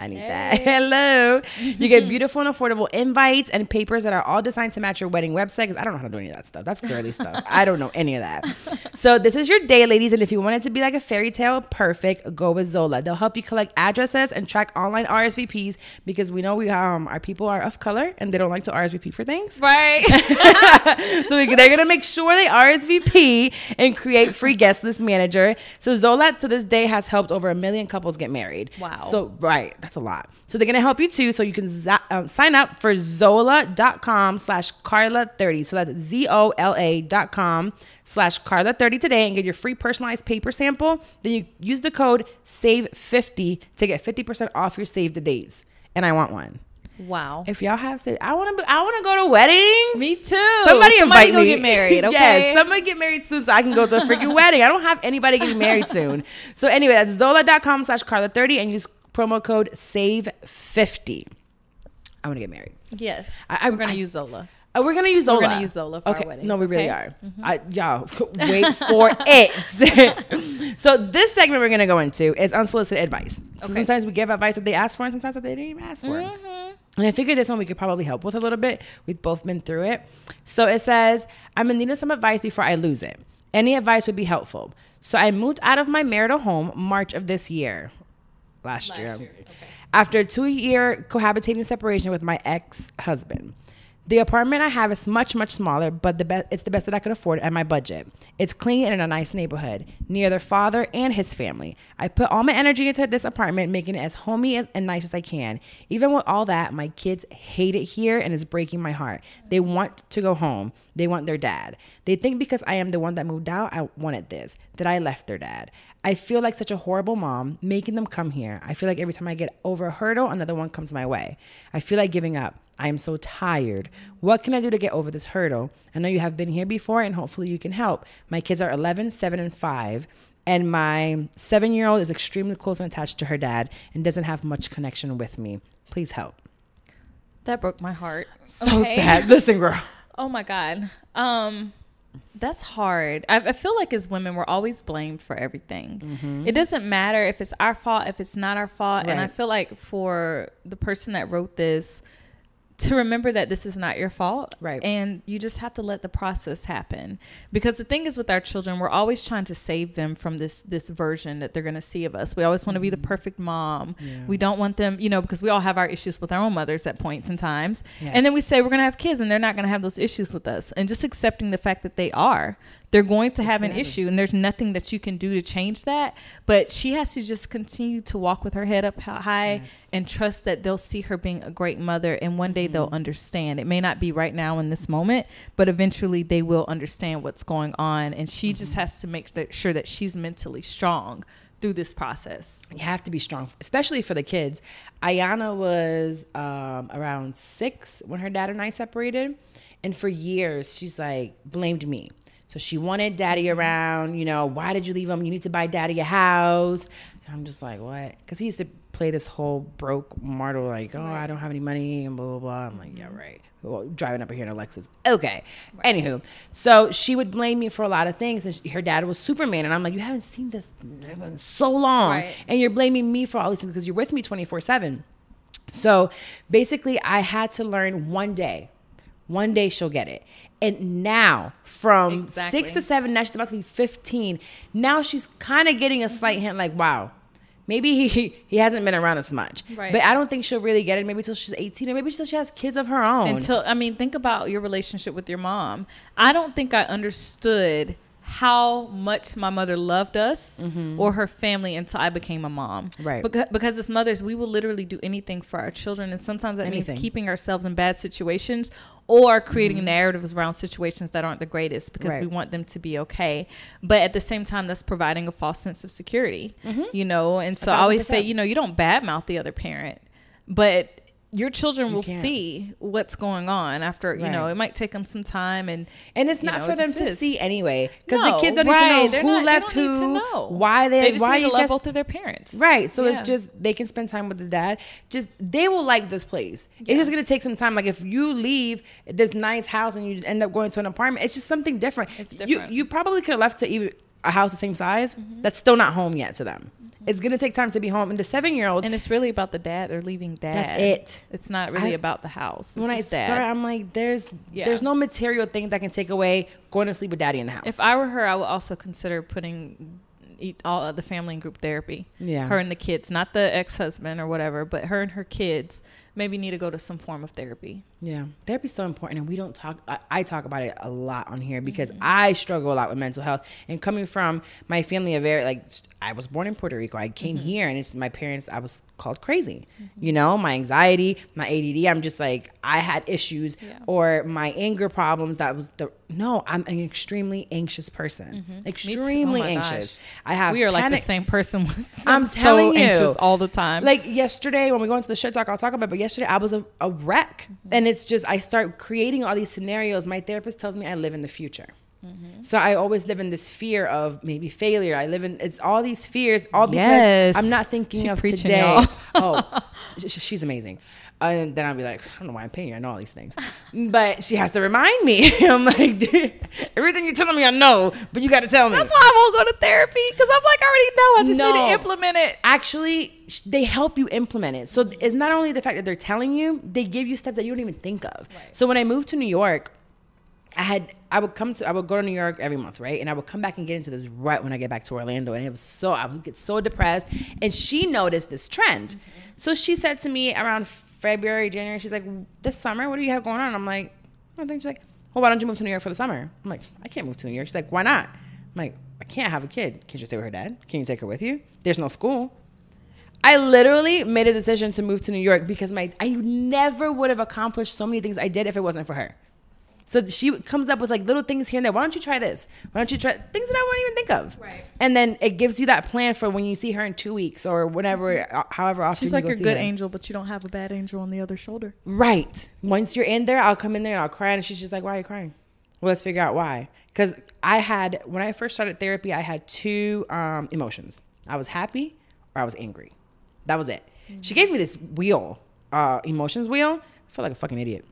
I need that. Hello. You get beautiful and affordable invites and papers that are all designed to match your wedding website. Because I don't know how to do any of that stuff. That's girly stuff. I don't know any of that. So this is your day, ladies. And if you want it to be like a fairy tale, perfect. Go with Zola. They'll help you collect addresses and track online RSVPs because we know we um our people are of color and they don't like to RSVP for things right. so we- they're gonna make sure they RSVP and create free guest list manager. So Zola to this day has helped over a million couples get married. Wow. So right, that's a lot. So they're gonna help you too. So you can uh, sign up for Zola.com slash Carla thirty. So that's Z O L A dot com slash Carla thirty today and get your free personalized paper sample. Then you use the code Save fifty to get fifty percent off your save the dates. And I want one. wow. If y'all have said, I want to, I want to go to weddings. Me too. Somebody, Somebody invite go me. get married, okay? yes, somebody get married soon so I can go to a freaking wedding. I don't have anybody getting married soon. So anyway, that's zola.com slash Carla30 and use promo code SAVE50. I want to get married. yes. I- I'm- We're gonna use Zola. Oh, we're gonna use Zola. We're gonna use Zola for our okay. weddings, No, we really okay? Mm-hmm. are. I, y'all, wait for it. so this segment we're gonna go into is unsolicited advice. So Okay. sometimes we give advice that they ask for, and sometimes that they didn't even ask for. Mm-hmm. And I figured this one we could probably help with a little bit. We've both been through it. So it says, I'm in need of some advice before I lose it. Any advice would be helpful. So I moved out of my marital home March of this year. Last, year. After a two year cohabitating separation with my ex husband. The apartment I have is much, much smaller, but the best it's the best that I could afford at my budget. It's clean and in a nice neighborhood, near their father and his family. I put all my energy into this apartment, making it as homey as, and nice as I can. Even with all that, my kids hate it here and it's breaking my heart. They want to go home. They want their dad. They think because I am the one that moved out, I wanted this, that I left their dad. I feel like such a horrible mom making them come here. I feel like every time I get over a hurdle, another one comes my way. I feel like giving up. I am so tired. What can I do to get over this hurdle? I know you have been here before and hopefully you can help. My kids are 11, 7, and 5. And my seven year old is extremely close and attached to her dad and doesn't have much connection with me. Please help. That broke my heart. So Okay. sad. Listen, girl. Oh my god. Um that's hard. I, I feel like as women, we're always blamed for everything. Mm-hmm. It doesn't matter if it's our fault, if it's not our fault. And I feel like for the person that wrote this, to remember that this is not your fault. Right. And you just have to let the process happen. Because the thing is with our children, we're always trying to save them from this this version that they're gonna see of us. We always want to be the mm-hmm. perfect mom. Yeah. We don't want them, you know, because we all have our issues with our own mothers at points and times. And then we say we're going to have kids and they're not going to have those issues with us. And just accepting the fact that they are. They're going to have an issue and there's nothing that you can do to change that. But she has to just continue to walk with her head up high Yes. and trust that they'll see her being a great mother and one day they'll understand. It may not be right now in this moment, but eventually they will understand what's going on. And she just has to make that- sure that she's mentally strong through this process. You have to be strong, especially for the kids. Ayana was um, around six when her dad and I separated. And for years, she's like, blamed me. So she wanted daddy around, you know, why did you leave him? You need to buy daddy a house. And I'm just like, what? Because he used to play this whole broke martyr, like, oh, I don't have any money, and blah, blah, blah. I'm like, yeah, right. Well, driving up here in a Lexus. Okay. Anywho, so she would blame me for a lot of things. And she, her dad was Superman. And I'm like, you haven't seen this in so long. Right. And you're blaming me for all these things because you're with me 24 7. So basically, I had to learn one day. One day she'll get it. And now, from Exactly. six to seven, now she's about to be 15. Now she's kind of getting a slight hint like, wow, maybe he, he hasn't been around as much. Right. But I don't think she'll really get it maybe till she's 18 or maybe till she has kids of her own. until I mean, think about your relationship with your mom. I don't think I understood how much my mother loved us or her family until I became a mom. Mm-hmm. Right. Because, because as mothers, we will literally do anything for our children. And sometimes that Anything. means keeping ourselves in bad situations or creating narratives around situations that aren't the greatest because Mm-hmm. Right. we want them to be okay. But at the same time, that's providing a false sense of security, you know? And so I always say, you know, you don't badmouth the other parent, but your children will can't. see what's going on after, you know, it might take them some time and And it's not know, for it them to is. see anyway, because No, the kids don't right. need to They're know who not- they left need who, why they, they why you love guys, both of their parents. right. So it's just they can spend time with the dad. Just they will like this place. It's just gonna take some time. Like if you leave this nice house and you end up going to an apartment, it's just something different. It's You different. you probably could have left to even a house the same size. Mm-hmm. That's still not home yet to them. It's gonna take time to be home. And the seven year old, And it's really about the dad. They're leaving dad. That's it. It's not really I- about the house. It's when I dad. start, I'm like, there's Yeah. there's no material thing that can take away going to sleep with daddy in the house. If I were her, I would also consider putting all of the family in group therapy. Yeah. Her and the kids, not the ex husband or whatever, but her and her kids maybe need to go to some form of therapy. Yeah, therapy's so important, and we don't talk. I, I talk about it a lot on here because Mm-hmm. I struggle a lot with mental health. And coming from my family, a very like I was born in Puerto Rico. I came Mm-hmm. here, and it's my parents. I was called crazy. You know, my anxiety, my ADD. I'm just like I had issues Yeah. or my anger problems. That was the no. I'm an extremely anxious person. Oh Extremely my anxious. gosh. I have. we are like the same person. I'm so telling you. anxious all the time. Like yesterday, when we go into the shit talk, I'll talk about. it, But yesterday, I was a, a wreck, Mm-hmm. and it's just I start creating all these scenarios. My therapist tells me I live in the future, Mm-hmm. so I always live in this fear of maybe failure. I live in it's all these fears, all because Yes. I'm not thinking She of today. oh, sh- sh- she's amazing. And then I'll be like, I don't know why I'm paying you. I know all these things, but she has to remind me. I'm like, everything you're telling me, I know, but you got to tell me. That's why I won't go to therapy because I'm like, I already know. I just need to implement it. actually they help you implement it. So it's not only the fact that they're telling you, they give you steps that you don't even think of. So when I moved to New York, I had I would come to I would go to New York every month, right? And I would come back and get into this rut when I get back to Orlando, and it was so I would get so depressed. And she noticed this trend, mm-hmm. so she said to me around February, January, she's like, "This summer, what do you have going on?" I'm like, "Nothing." She's like, "Well, why don't you move to New York for the summer?" I'm like, "I can't move to New York." She's like, "Why not?" I'm like, "I can't have a kid. Can't you stay with her dad? Can you take her with you? There's no school." I literally made a decision to move to New York because my I never would have accomplished so many things I did if it wasn't for her. So she comes up with like little things here and there. Why don't you try this? Why don't you try things that I wouldn't even think of? Right. And then it gives you that plan for when you see her in two weeks or whatever, uh, however often. She's you like go your see good her. angel, but you don't have a bad angel on the other shoulder. Right. Once you're in there, I'll come in there and I'll cry, and she's just like, "Why are you crying?" Well, let's figure out why. Because I had when I first started therapy, I had two um, emotions. I was happy or I was angry. That was it. She gave me this wheel, uh, emotions wheel. I felt like a fucking idiot.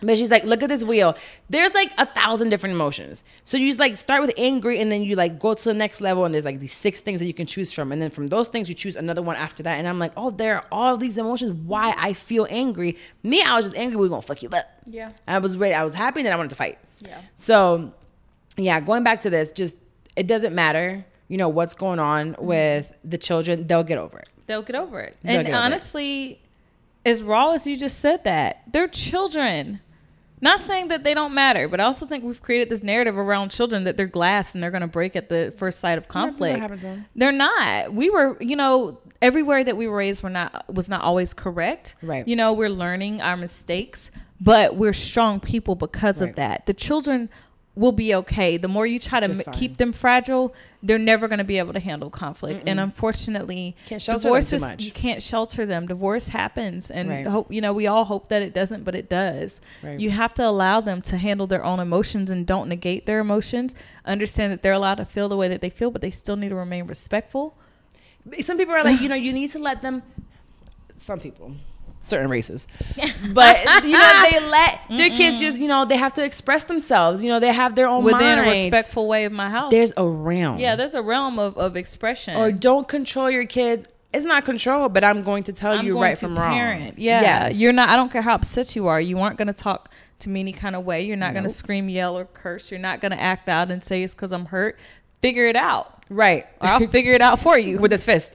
But she's like, look at this wheel. There's like a thousand different emotions. So you just like start with angry and then you like go to the next level and there's like these six things that you can choose from. And then from those things, you choose another one after that. And I'm like, oh, there are all these emotions. Why I feel angry. Me, I was just angry. We are gonna fuck you up. Yeah. I was ready. I was happy. And then I wanted to fight. Yeah. So yeah, going back to this, just it doesn't matter, you know, what's going on with the children. They'll get over it. They'll get over it. They'll and honestly, as raw as you just said that, they're children. Not saying that they don't matter, but I also think we've created this narrative around children that they're glass and they're going to break at the first sight of conflict. happen to them. They're not. We were, you know, everywhere that we were raised were not was not always correct. Right. You know, we're learning our mistakes, but we're strong people because Right. of that. The children will be okay. The more you try to m- keep them fragile, they're never going to be able to handle conflict. And unfortunately, Can't divorce too is- much. You can't shelter them. Divorce happens, and Right. hope you know we all hope that it doesn't, but it does. Right. You have to allow them to handle their own emotions and don't negate their emotions. Understand that they're allowed to feel the way that they feel, but they still need to remain respectful. some people are like, you know, you need to let them. Some people, certain races, but you know, they let their kids just, you know, they have to express themselves. You know, they have their own Within mind. a respectful way of my house. There's a realm. yeah, there's a realm of, of expression. or don't control your kids. It's not control, but I'm going to tell I'm you going right to from parent. wrong. Yeah, Yes. you're not. I don't care how upset you are. You aren't going to talk to me any kind of way. You're not going to scream, yell, or curse. You're not going to act out and say it's because I'm hurt. Figure it out, right or I'll figure it out for you. with his fist.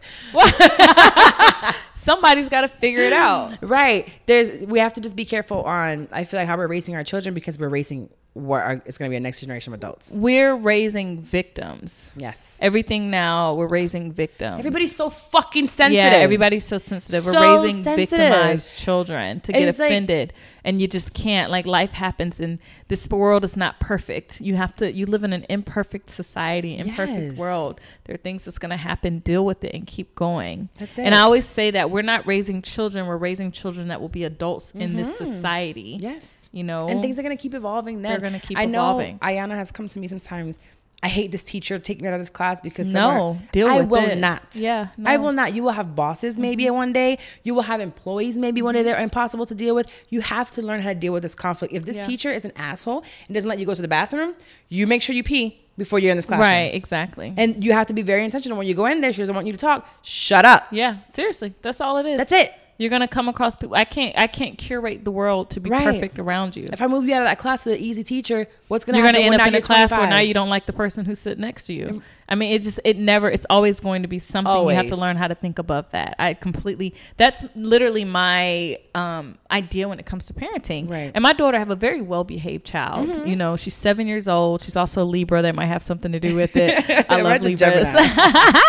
Somebody's got to figure it out. Right. There's we have to just be careful on I feel like how we're raising our children because we're raising what are, it's going to be a next generation of adults. We're raising victims. Yes. Everything now, we're raising victims. Everybody's so fucking sensitive. Yeah, everybody's so sensitive. So we're raising sensitive. victimized children to get It's like- offended, and you just can't. Like life happens, and this world is not perfect. You have to. You live in an imperfect society, imperfect Yes. world. There are things that's going to happen. Deal with it and keep going. That's it And. I always say that we're not raising children. We're raising children that will be adults in this society. Mm-hmm. Yes. You know, and things are going to keep evolving then. They're gonna keep I know evolving. Ayana has come to me sometimes. I hate this teacher. Take me out of this class because No, deal I with will it. not. Yeah, I no. Mm-hmm. will not. You will have bosses maybe one day. You will have employees maybe one day. They're impossible to deal with. You have to learn how to deal with this conflict. If this Yeah. teacher is an asshole and doesn't let you go to the bathroom, you make sure you pee before you're in this classroom. right? Exactly. And you have to be very intentional when you go in there. She doesn't want you to talk. Shut up. yeah, seriously, that's all it is. That's it. You're gonna come across people. I can't. I can't curate the world to be Right. perfect around you. If I move you out of that class to an easy teacher, what's gonna happen? You're happen gonna end up in a class where now you don't like the person who's sitting next to you. I mean, it just it never. It's always going to be something. You have to learn how to think above that. I completely. That's literally my um, idea when it comes to parenting. Right. And my daughter have a very well behaved child. Mm-hmm. You know, she's seven years old. She's also a Libra. That might have something to do with it. I love Libras.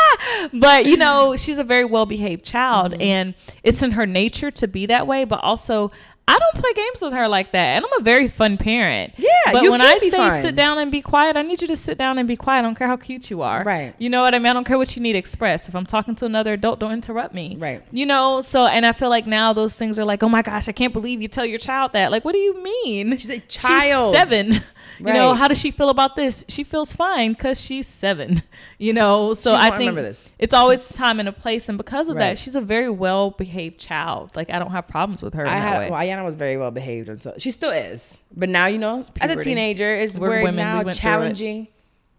But you know she's a very well behaved child Mm-hmm. and it's in her nature to be that way but also I don't play games with her like that, and I'm a very fun parent. Yeah, but when I say fun. sit down and be quiet, I need you to sit down and be quiet. I don't care how cute you are. Right. You know what I mean? I don't care what you need expressed. If I'm talking to another adult, don't interrupt me. Right. You know. So, and I feel like now those things are like, oh my gosh, I can't believe you tell your child that. Like, what do you mean? She's a child. seven. You know, how does she feel about this? She feels fine because she's seven. You know, so I think remember this. it's always time and a place, and because of Right. that, she's a very well behaved child. Like I don't have problems with her. I had well, Ayana was very well behaved until she still is, but now you know, as a teenager, is We're where women, now it. challenging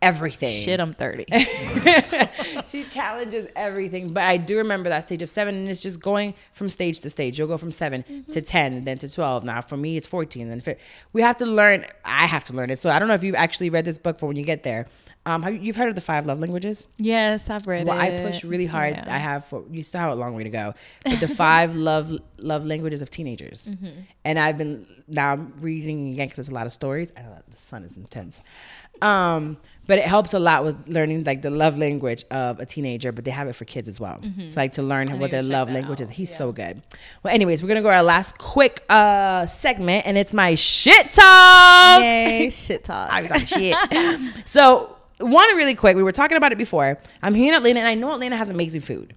everything. Shit, I'm thirty. she challenges everything. But I do remember that stage of seven, and it's just going from stage to stage. You'll go from 7 Mm-hmm. to 10, then to 12. Now, for me, it's 14. Then we have to learn. I have to learn it. So I don't know if you've actually read this book for when you get there. Um, have you, you've heard of the five love languages? yes, I've read Well, it. I push really hard. Yeah. I have for you still have a long way to go. But the five love love languages of teenagers, Mm-hmm. and I've been now I'm reading again because there's a lot of stories. I know the sun is intense, um, but it helps a lot with learning like the love language of a teenager. But they have it for kids as well. So like to learn. What their love language out. is. He's Yeah. so good. Well, anyways, we're gonna go our last quick uh segment, and it's my shit talk. Yay, shit talk. I was on shit. so one really quick, we were talking about it before. I'm here in Atlanta, and I know Atlanta has amazing food.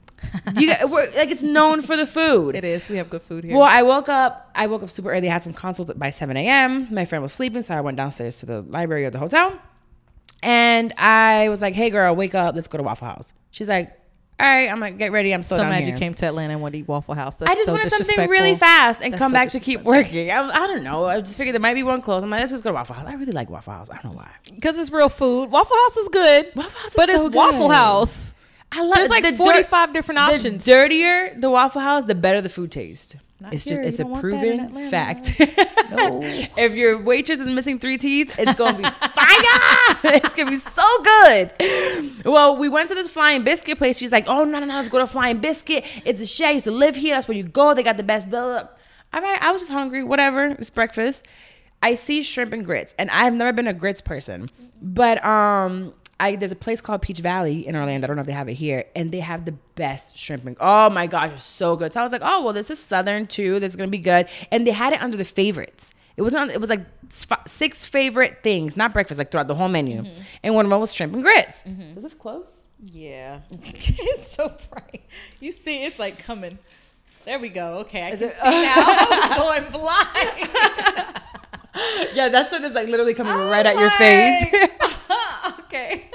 You got, we're, like it's known for the food. It is. We have good food here. Well, I woke up. I woke up super early. Had some consults by 7 a.m. My friend was sleeping, so I went downstairs to the library of the hotel, and I was like, "Hey, girl, wake up. Let's go to Waffle House." She's like, "All right." I'm like, "Get ready. I'm so mad here." you came to Atlanta and went to eat Waffle House. That's I just so wanted something really fast and That's come so back to keep working. I, I don't know. I just figured there might be one close. I'm like, let's just go to Waffle House. I really like Waffle House. I don't know why. because it's real food. Waffle House is good, Waffle House is but so it's Waffle. House. I love There's like the dirt- 45 different options. The dirtier the Waffle House, the better the food tastes. Not it's here. just it's a don't want that in proven fact. No. if your waitress is missing three teeth, it's gonna be fire. it's gonna be so good. Well, we went to this flying biscuit place. She's like, "Oh no, no, no, let's go to Flying Biscuit. It's a. I used to live here. That's where you go. They got the best up." All right, I was just hungry. Whatever. It's breakfast. I see shrimp and grits, and I've never been a grits person, but um. I, there's a place called Peach Valley in Orlando. I don't know if they have it here, and they have the best shrimp. And, oh my gosh, it's so good. So I was like, oh well, this is Southern too. This is gonna be good. And they had it under the favorites. It was on. It was like six favorite things, not breakfast, like throughout the whole menu. Mm-hmm. And one of them was shrimp and grits. Mm-hmm. Is this close? Yeah. it's so bright. You see, it's like coming. There we go. Okay, I can it- see now. I was going blind. Yeah, that sun is like literally coming right at your face. Okay.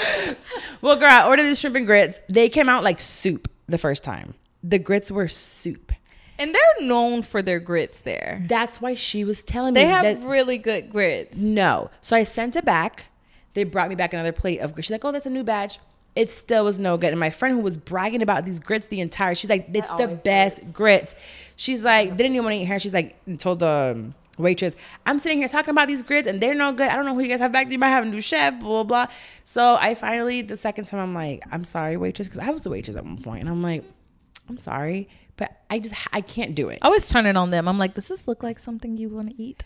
well, girl, I ordered these shrimp and grits. They came out like soup the first time. The grits were soup. And they're known for their grits there. That's why she was telling me They have really good grits. No. So I sent it back. They brought me back another plate of grits. She's like, oh, that's a new batch. It still was no good. And my friend who was bragging about these grits the entire, she's like, it's the best grits. She's like, didn't even want to eat her. She's like, told the um, waitress, I'm sitting here talking about these grits and they're no good. I don't know who you guys have back there. You might have a new chef, blah, blah, blah. So I finally, the second time, I'm like, I'm sorry, waitress. Because I was a waitress at one point. And I'm like, I'm sorry. But I just, I can't do it. I always turn it on them. I'm like, does this look like something you want to eat?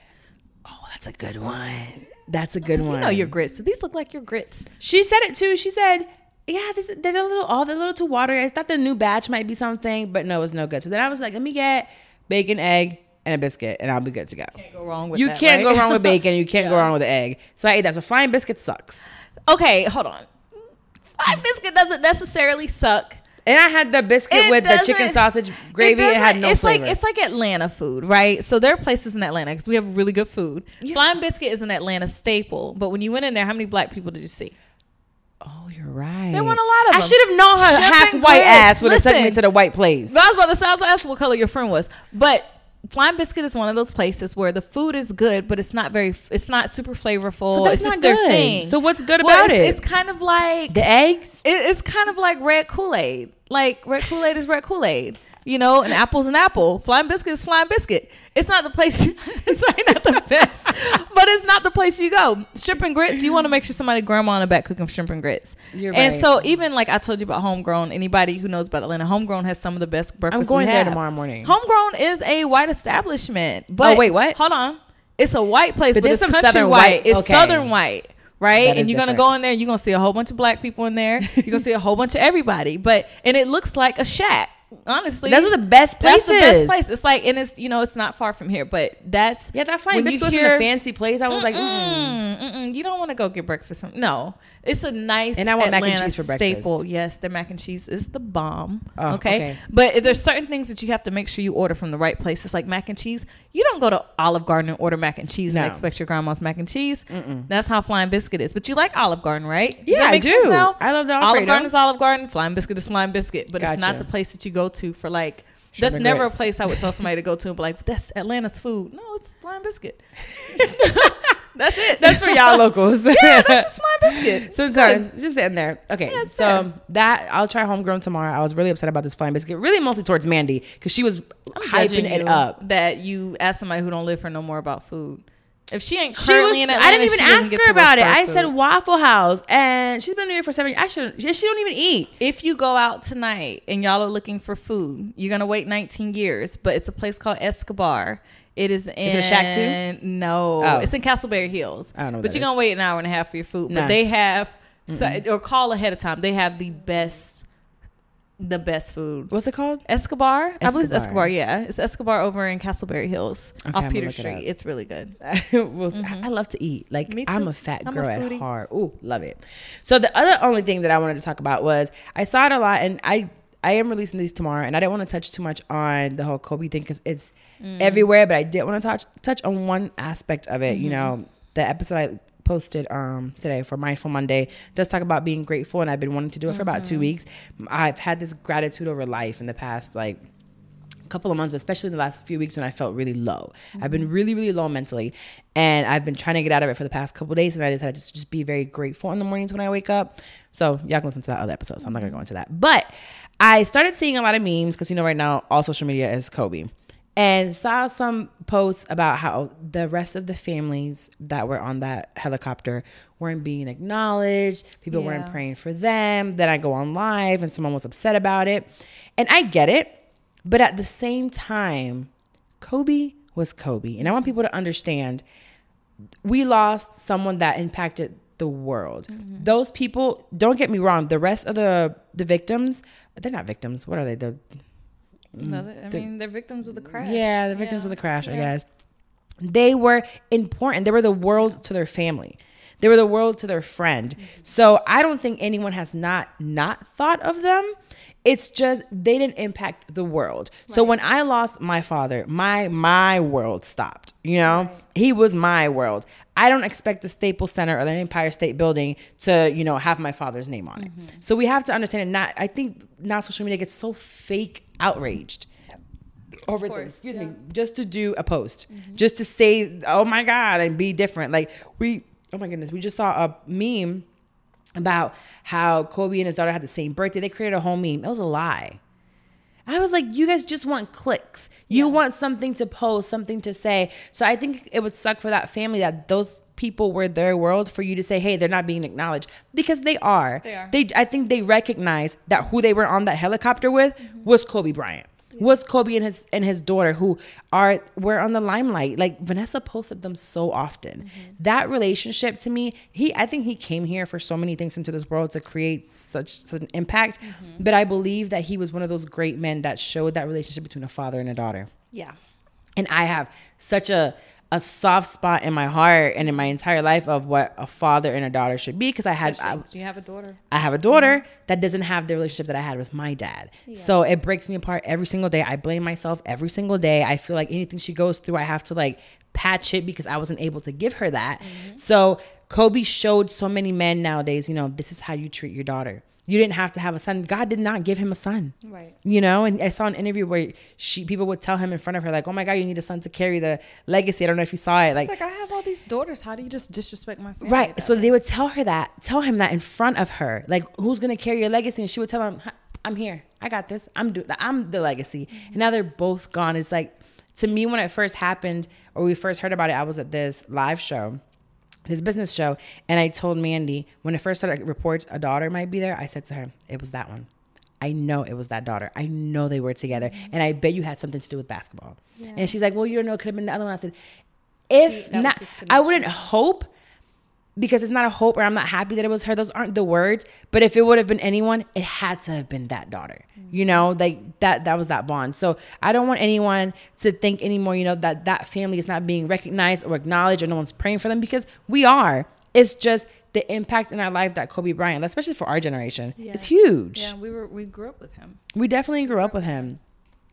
Oh, that's a good one. That's a good one. You know your grits. So these look like your grits. She said it too. She said, "Yeah, this they're a little all they're a little too watery. I thought the new batch might be something, but no, it's no good." So then I was like, "Let me get bacon, egg, and a biscuit, and I'll be good to go." Can't go wrong with you that, can't right? go wrong with bacon. You can't go wrong with egg. So I ate that. So flying biscuit sucks. Okay, hold on. Flying biscuit doesn't necessarily suck. And I had the biscuit It with the chicken sausage gravy. It, had no it's flavor. like it's like Atlanta food, right? So there are places in Atlanta because we have really good food. Flying biscuit is an Atlanta staple, but when you went in there, how many black people did you see? oh, you're right. There weren't a lot of I them. should have known her half white grits. ass would have taken me to the white place. I was about to say, I was gonna ask what color your friend was, but Flying Biscuit is one of those places where the food is good, but it's not very, it's not super flavorful. So that's it's just not their good. thing. So what's good Well, about it's, it? It's kind of like the eggs. it, it's kind of like red Kool Aid. Like red Kool Aid is red Kool Aid. You know, an apple's an apple. Flying biscuit is flying biscuit. It's not the place. it's probably not the best, but it's not the place you go. Shrimp and grits. You want to make sure somebody grandma in the back cooking shrimp and grits. You're And right. so even like I told you about homegrown. Anybody who knows about Atlanta, homegrown has some of the best breakfast. I'm going there tomorrow morning. Homegrown is a white establishment. But Oh, wait, what? Hold on. It's a white place, But but, it's some country Southern white. white- It's okay. southern white. Right, and you're gonna go in there. You're gonna see a whole bunch of black people in there. You're gonna see a whole bunch of everybody. But and it looks like a shack. Honestly, Those are the best places. That's the best place. It's like, and it's you know, it's not far from here. But that's Yeah, that flying biscuit was in a fancy place. I was like, mm. Mm, mm-mm, you don't want to go get breakfast. No, it's a nice And I want mac and cheese for breakfast. staple. Yes, the mac and cheese is the bomb. Oh, okay? okay. but there's certain things that you have to make sure you order from the right place. It's like mac and cheese. You don't go to Olive Garden and order mac and cheese No. and expect your grandma's mac and cheese. That's how Flying Biscuit is. But you like Olive Garden, right? Does Yeah, I do. I love the Olive Garden is Olive Garden. Flying Biscuit is Flying Biscuit. But it's not the place that you go to for like. Shrimp that's never grits. a place I would tell somebody to go to and be like, "That's Atlanta's food." No, it's Flying Biscuit. that's it. That's for y'all locals. yeah, that's just Flying Biscuit. Sometimes it's just sitting there. Okay, Yeah, so there. that I'll try homegrown tomorrow. I was really upset about this flying biscuit. Really, mostly towards Mandy because she was I'm hyping it up. that you ask somebody who don't live for no more about food. If she ain't She currently was, in Atlanta, I didn't even she ask her about it. I food. said Waffle House, and she's been here for seven. I should. She don't even eat. if you go out tonight and y'all are looking for food, you're gonna wait 19 years. But it's a place called Escobar. It is in it a shack too? No, Oh. it's in Castleberry Hills. I don't know But you're gonna wait an hour and a half for your food. Nah. But they have so, or call ahead of time. They have the best, the best food. What's it called? Escobar, I believe it's Escobar. Escobar. Yeah, it's Escobar over in Castleberry Hills Okay, I'm off Peter look it Street. It's really good. See. I love to eat. Like Me I'm a fat I'm a girl at heart. Ooh, love it. So the other only thing that I wanted to talk about was I saw it a lot, and I I am releasing these tomorrow, and I didn't want to touch too much on the whole Kobe thing because it's Mm. everywhere. But I did want to touch touch on one aspect of it. You Mm-hmm. know, the episode I posted um today for mindful monday does talk about being grateful and i've been wanting to do it for about two Mm-hmm. weeks i've had this gratitude over life in the past like a couple of months, but especially in the last few weeks when I felt really low. I've been really, really low mentally, and I've been trying to get out of it for the past couple of days. And I decided to just be very grateful in the mornings when I wake up. So y'all can listen to that other episode. So I'm not gonna go into that. But I started seeing a lot of memes because you know right now all social media is Kobe, and saw some posts about how the rest of the families that were on that helicopter weren't being acknowledged. People weren't praying for them. Then I go on live and someone was upset about it, and I get it. But at the same time, Kobe was Kobe. And I want people to understand we lost someone that impacted the world. Mm-hmm. Those people, don't get me wrong, the rest of the the victims, they're not victims. What are they? The Mm, I the- mean, they're victims of the crash. yeah, the victims Yeah. of the crash, I guess. They were important. They were the world to their family. They were the world to their friend. Mm-hmm. So I don't think anyone has not not thought of them. It's just they didn't impact the world. So when I lost my father, my my world stopped. You know, he was my world. I don't expect the Staples Center or the Empire State Building to you know have my father's name on it. Mm-hmm. So we have to understand. And not I think now social media gets so fake outraged over course, things. Excuse yeah. me, just to do a post, mm-hmm. just to say, "Oh my god," and be different. Like we, oh my goodness, we just saw a meme about how Kobe and his daughter had the same birthday. They created a whole meme. It was a lie. I was like, you guys just want clicks. You want something to post, something to say. So I think it would suck for that family that those people were their world for you to say, hey, they're not being acknowledged because they are. They are. They, I think they recognize that who they were on that helicopter with mm-hmm. was Kobe Bryant. What's Kobe and his and his daughter who are were on the limelight? Like Vanessa posted them so often. Mm-hmm. That relationship to me, he I think he came here for so many things into this world to create such, such an impact. Mm-hmm. But I believe that he was one of those great men that showed that relationship between a father and a daughter. Yeah. And I have such a a soft spot in my heart and in my entire life of what a father and a daughter should be because I had I, you have a daughter? I have a daughter that doesn't have the relationship that I had with my dad. So it breaks me apart every single day. I blame myself every single day. I feel like anything she goes through, I have to like patch it because I wasn't able to give her that. Mm-hmm. So Kobe showed so many men nowadays, you know, this is how you treat your daughter. You didn't have to have a son. God did not give him a son. Right. You know, and I saw an interview where she people would tell him in front of her, like, "Oh my God, you need a son to carry the legacy." I don't know if you saw it, like, It's like I have all these daughters. How do you just disrespect my family? Right. So they would tell her that, tell him that in front of her, like who's gonna carry your legacy, and she would tell him, "I'm here. I got this. I'm do. I'm the legacy." And now they're both gone. It's like to me when it first happened or we first heard about it, I was at this live show, this business show, and I told Mandy when it first started reports a daughter might be there. I said to her, "It was that one." I know it was that daughter. I know they were together. And I bet you had something to do with basketball. And she's like, Well, you don't know, it could have been the other one. I said, If That not, I wouldn't hope because it's not a hope or I'm not happy that it was her. Those aren't the words. But if it would have been anyone, it had to have been that daughter. You know, like that that was that bond. So I don't want anyone to think anymore, you know, that that family is not being recognized or acknowledged or no one's praying for them because we are. It's just the impact in our life that Kobe Bryant, especially for our generation, Yeah. is huge. yeah, we were we grew up with him. We definitely grew up with him.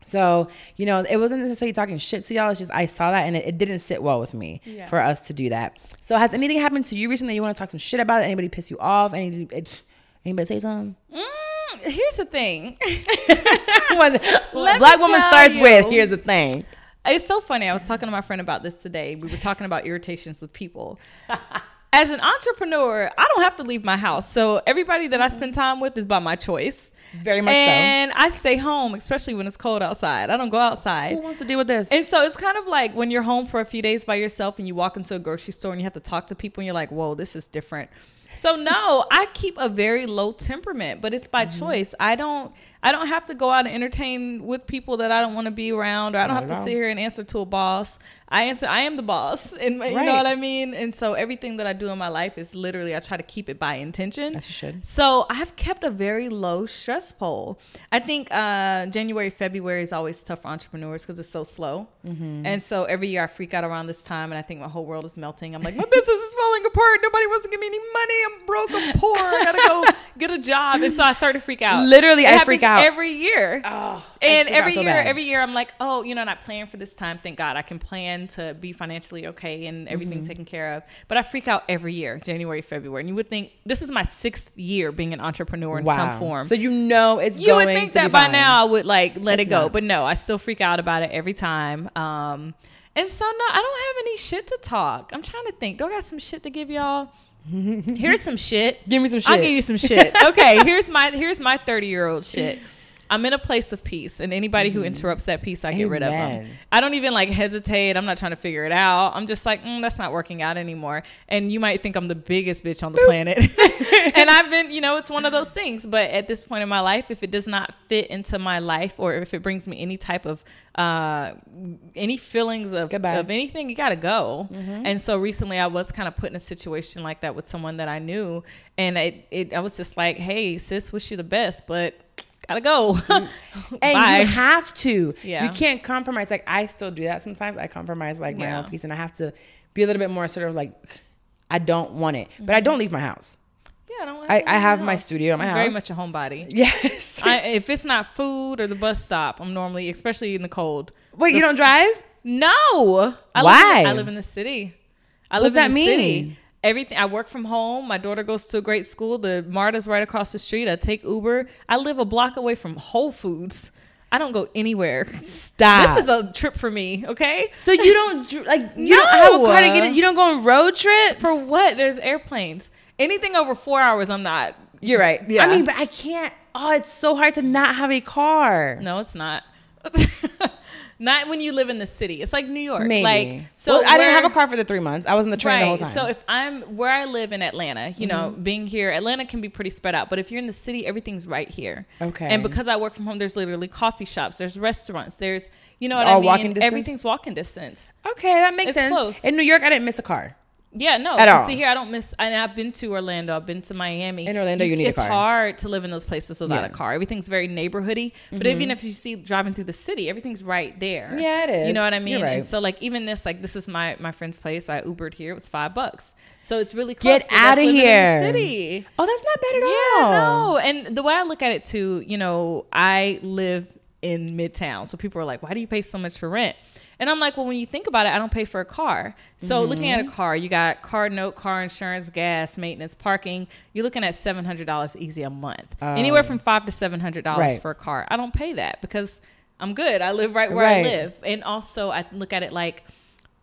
So, you know, it wasn't necessarily talking shit to y'all. It's just I saw that and it, it didn't sit well with me Yeah. for us to do that. So, has anything happened to you recently? You want to talk some shit about it? Anybody piss you off? Any, it, anybody say something? Mm, here's the thing. black woman starts you. with, here's the thing. It's so funny. I was talking to my friend about this today. We were talking about irritations with people. As an entrepreneur, I don't have to leave my house. So everybody that I spend time with is by my choice. Very much so. and I stay home, especially when it's cold outside. I don't go outside. Who wants to deal with this? And so it's kind of like when you're home for a few days by yourself and you walk into a grocery store and you have to talk to people and you're like, whoa, this is different. So no, I keep a very low temperament, but it's by Mm-hmm. choice. I don't I don't have to go out and entertain with people that I don't want to be around or I don't Not have to all. sit here and answer to a boss. I answer I am the boss. And you know what I mean? And so everything that I do in my life is literally I try to keep it by intention. As you should. So I have kept a very low stress pole. I think uh, January, February is always tough for entrepreneurs because it's so slow. Mm-hmm. And so every year I freak out around this time and I think my whole world is melting. I'm like, my business is falling apart. Nobody wants to give me any money. I'm broke. I'm poor. I gotta go get a job. And so I start to freak out. Literally, It I freak out. Every year. Oh, And out every year, every year, I'm like, oh, you know, not planning for this time. Thank God, I can plan to be financially okay and everything Mm-hmm. taken care of. But I freak out every year, January, February. And you would think this is my sixth year being an entrepreneur in some form. So you know it's you going would think that by fine. now I would like let It's it go, not. but no, I still freak out about it every time. Um, and so no, I don't have any shit to talk. I'm trying to think. Do I got some shit to give y'all? Here's some shit. Give me some shit. I'll give you some shit. Okay, here's my here's my 30 year old shit. I'm in a place of peace, and anybody who interrupts that peace, I get rid of them. I don't even like hesitate. I'm not trying to figure it out. I'm just like, mm, that's not working out anymore. And you might think I'm the biggest bitch on the planet. and I've been, you know, it's one of those things. But at this point in my life, if it does not fit into my life or if it brings me any type of, uh, any feelings of, Goodbye. of anything, you got to go. And so recently I was kind of put in a situation like that with someone that I knew. And it, it I was just like, hey, sis, wish you the best, but gotta go. and you have to. Yeah. You can't compromise. Like I still do that sometimes. I compromise like my Yeah. own peace, and I have to be a little bit more sort of like I don't want it, but I mm-hmm. don't leave my house. yeah, I, don't I, I have my studio at my I'm house. very much a homebody. yes. I, if it's not food or the bus stop, I'm normally, especially in the cold. Wait, you don't drive? No. I Why? Live in, I live in the city. I What's live that in the mean? city. Everything. I work from home. My daughter goes to a great school. The MARTA's right across the street. I take Uber. I live a block away from Whole Foods. I don't go anywhere. Stop. This is a trip for me. Okay. so you don't like you don't have a car to get No. it. You don't go on road trips For what? There's airplanes. Anything over four hours, I'm not. You're right. Yeah. I mean, but I can't. Oh, it's so hard to not have a car. No, it's not. Not when you live in the city. It's like New York. Maybe. Like so so I didn't have a car for the three months. I was in the train the whole time. Mm-hmm. So if I'm where I live in Atlanta, you know, being here, Atlanta can be pretty spread out. But if you're in the city, everything's right here. Okay. And because I work from home, there's literally coffee shops, there's restaurants, there's you know what All I mean. walking distance? Everything's walking distance. okay, that makes It's sense. close. In New York, I didn't miss a car. Yeah, no. At all. See here, I don't miss. And I've been to Orlando. I've been to Miami. In Orlando, you need a car. It's hard to live in those places without Yeah. a car. Everything's very neighborhoody. But mm-hmm. even if you see driving through the city, everything's right there. Yeah, it You know what I mean? Right. And so like even this, like this is my my friend's place. I Ubered here. It was five bucks. So it's really close. Get out of outta in the here. city. Oh, that's not bad at Yeah, all. no. And the way I look at it too, you know, I live in Midtown. So people are like, why do you pay so much for rent? And I'm like, well, when you think about it, I don't pay for a car. So looking at a Mm-hmm. car, you got car note, car insurance, gas, maintenance, parking. You're looking at seven hundred dollars easy a month. Anywhere from five to seven hundred dollars Oh. Right. for a car. I don't pay that because I'm good. I live right where I live. And also I look at it like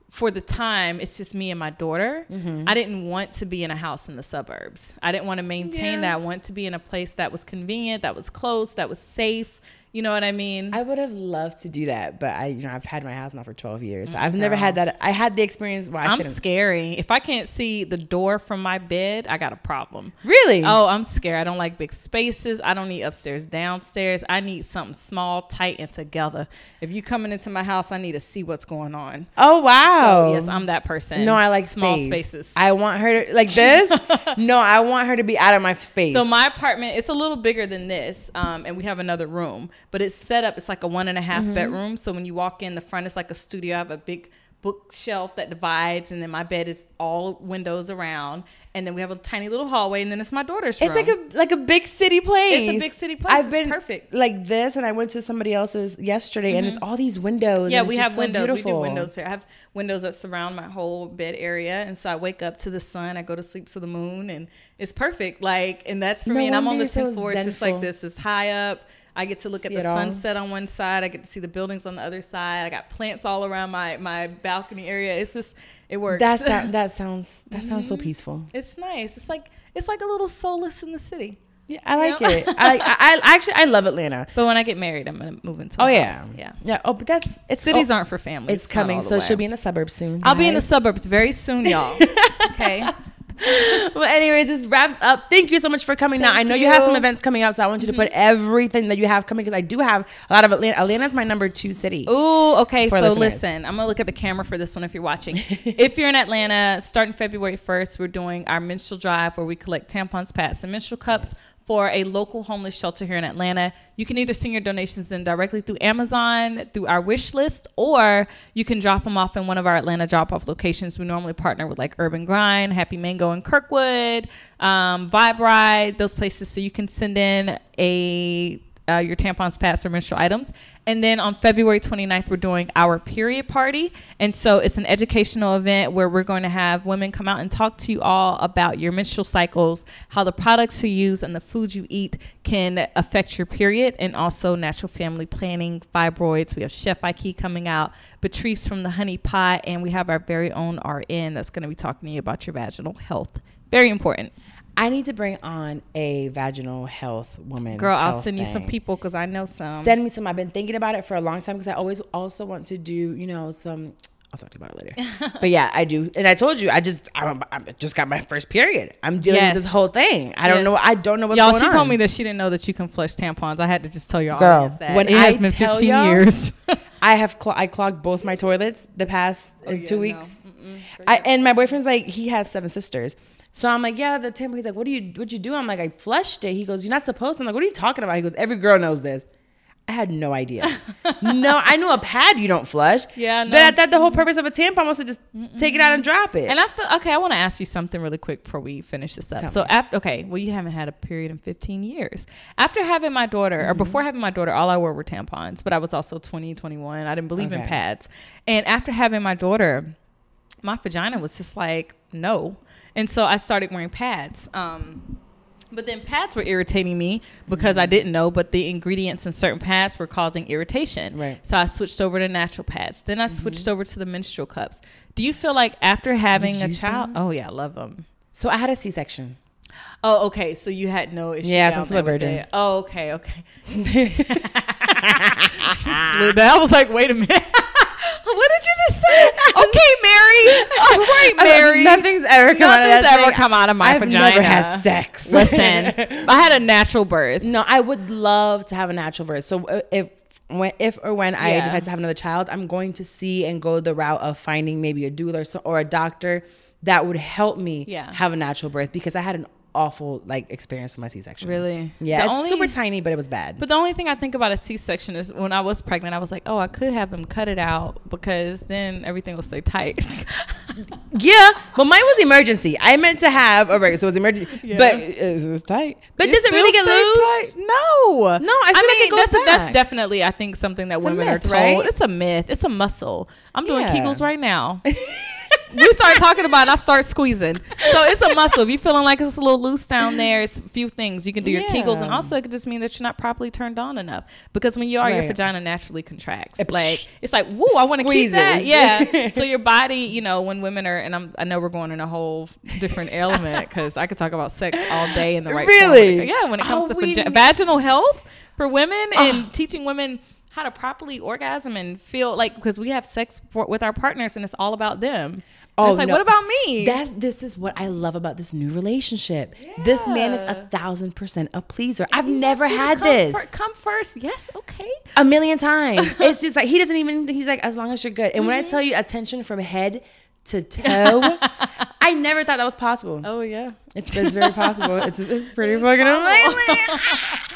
for the time, it's just me and my daughter. Mm-hmm. I didn't want to be in a house in the suburbs. I didn't want to maintain Yeah. that. I want to be in a place that was convenient, that was close, that was safe. You know what I mean? I would have loved to do that, but I, you know, I've had my house now for 12 years. Mm, I've never had that. I had the experience I I'm scary. If I can't see the door from my bed, I got a problem. Really? Oh, I'm scared. I don't like big spaces. I don't need upstairs, downstairs. I need something small, tight, and together. If you coming into my house, I need to see what's going on. Oh wow. So yes, I'm that person. No, I like small space. spaces. I want her to like this. no, I want her to be out of my space. So my apartment, it's a little bigger than this, um, and we have another room, but it's set up. It's like a one and a half Mm-hmm. bedroom. So when you walk in, the front is like a studio. I have a big bookshelf that divides, and then my bed is all windows around, and then we have a tiny little hallway, and then it's my daughter's it's room. like a like a big city place. It's a big city place. I've It's been perfect. like this, and I went to somebody else's yesterday, and it's all these windows. yeah, we have so windows. We do beautiful. windows here. I have windows that surround my whole bed area, and so I wake up to the sun. I go to sleep to the moon, and it's perfect. Like, and that's for No me. And I'm on the tenth floor. It's just like this. It's high up. I get to look at the it all. sunset on one side. I get to see the buildings on the other side. I got plants all around my my balcony area. It's just it works. That sound, that sounds that sounds Mm-hmm. so peaceful. it's nice. It's like it's like a little solace in the city. Yeah, I like Yeah. it. I, I I actually I love Atlanta. But when I get married, I'm gonna move into. Oh yeah, house. yeah. yeah. Oh, but that's it's Cities oh, aren't for families. It's coming, so she'll be in the suburbs soon. I'll be in the suburbs very soon, y'all. okay. well, anyways, this wraps up. Thank you so much for coming. now, I know you. have some events coming up, so I want you to put mm-hmm. everything that you have coming because I do have a lot of Atlanta. Atlanta's my number two city. Oh, okay. So listeners. listen, I'm gonna look at the camera for this one if you're watching. if you're in Atlanta, starting February 1st, we're doing our menstrual drive where we collect tampons, pads, and menstrual cups for a local homeless shelter here in Atlanta. You can either send your donations in directly through Amazon, through our wish list, or you can drop them off in one of our Atlanta drop off locations. We normally partner with like Urban Grind, Happy Mango in Kirkwood, um, Vibe Ride, those places. So you can send in a uh, your tampons, pads, or menstrual items. And then on February 29th, we're doing our period party. And so it's an educational event where we're going to have women come out and talk to you all about your menstrual cycles, how the products you use and the foods you eat can affect your period, and also natural family planning, fibroids. We have Chef Ike coming out, Patrice from the Honey Pot, and we have our very own RN that's going to be talking to you about your vaginal health. Very important. I need to bring on a vaginal health woman. Girl, I'll send you some people because I know some. Send me some. I've been thinking about it for a long time because I always also want to do, you know, some. I'll talk to you about it later. but yeah, I do. And I told you, I just, I, I just got my first period. I'm dealing Yes. with this whole thing. I don't know. I don't know what's Y'all, going she told me that she didn't know that you can flush tampons. I had to just tell your Girl, audience that. when it has I been tell 15 y'all- years. I have cl- I clogged both my toilets the past Oh, in two weeks. I and my boyfriend's like he has seven sisters, so I'm like yeah the tampon. He's like what do you what you do? I'm like I flushed it. He goes you're not supposed to. I'm like what are you talking about? He goes every girl knows this. I had no idea. no, I knew a pad you don't flush. Yeah, but no. I thought the whole purpose of a tampon was to just take it out and drop it. and I feel okay. I want to ask you something really quick before we finish this up. Tell so me. after okay, well you haven't had a period in 15 years. After having my daughter, Mm-hmm. or before having my daughter, all I wore were tampons. But I was also 20, 21. I didn't believe in pads. And after having my daughter, my vagina was just like no, and so I started wearing pads. Um, But then pads were irritating me because I didn't know, but the ingredients in certain pads were causing irritation. Right. So I switched over to natural pads. Then I switched over to the menstrual cups. Do you feel like after having You've a child? those? Oh yeah, I love them. so I had a C-section. Oh, okay. So you had no issue. Yeah, so I'm still a virgin. it. Oh, okay, okay. Slid. I was like, wait a minute. What did you just say? okay, Mary. All right, Mary. Nothing's ever come Nothing's out of ever thing. come out of my I've vagina. I've never had sex. Listen, I had a natural birth. No, I would love to have a natural birth. So uh, if when if or when I decide to have another child, I'm going to see and go the route of finding maybe a doula or, so, or a doctor that would help me yeah. have a natural birth because I had an awful like experience with my C-section. Really? Yeah, The it's only- super tiny, but it was bad. But the only thing I think about a C-section is when I was pregnant, I was like, oh, I could have them cut it out because then everything will stay tight. yeah, but mine was emergency. I meant to have a regular, so it was emergency, Yeah. but it was tight. But It does it really get loose? tight? No. No, I it goes that's, that's definitely, I think, something that It's women myth, are told. right? It's a myth. It's a muscle. I'm doing Yeah. Kegels right now. we start talking about it, I start squeezing. So it's a muscle. If you're feeling like it's a little loose down there, it's a few things. You can do your Kegels. And also, it could just mean that you're not properly turned on enough. Because when you are, your vagina naturally contracts. It- like, it's like, woo, I want to keep that. Yeah. so your body, you know, when women are, and I'm, I know we're going in a whole different element because I could talk about sex all day in the right. Really? Yeah, when it comes Oh, to vaginal health for women and Oh. teaching women how to properly orgasm and feel like because we have sex for, with our partners and it's all about them. Oh, it's like, no. what about me? That's this is what I love about this new relationship. This man is a thousand percent a pleaser. I've never wants you to had come this. come first. Yes. Okay. a million times. It's just like he doesn't even. He's like, as long as you're good. And when I mm-hmm. tell you attention from head to toe, I never thought that was possible. Oh yeah. It's, it's very possible. It's, it's pretty fucking amazing.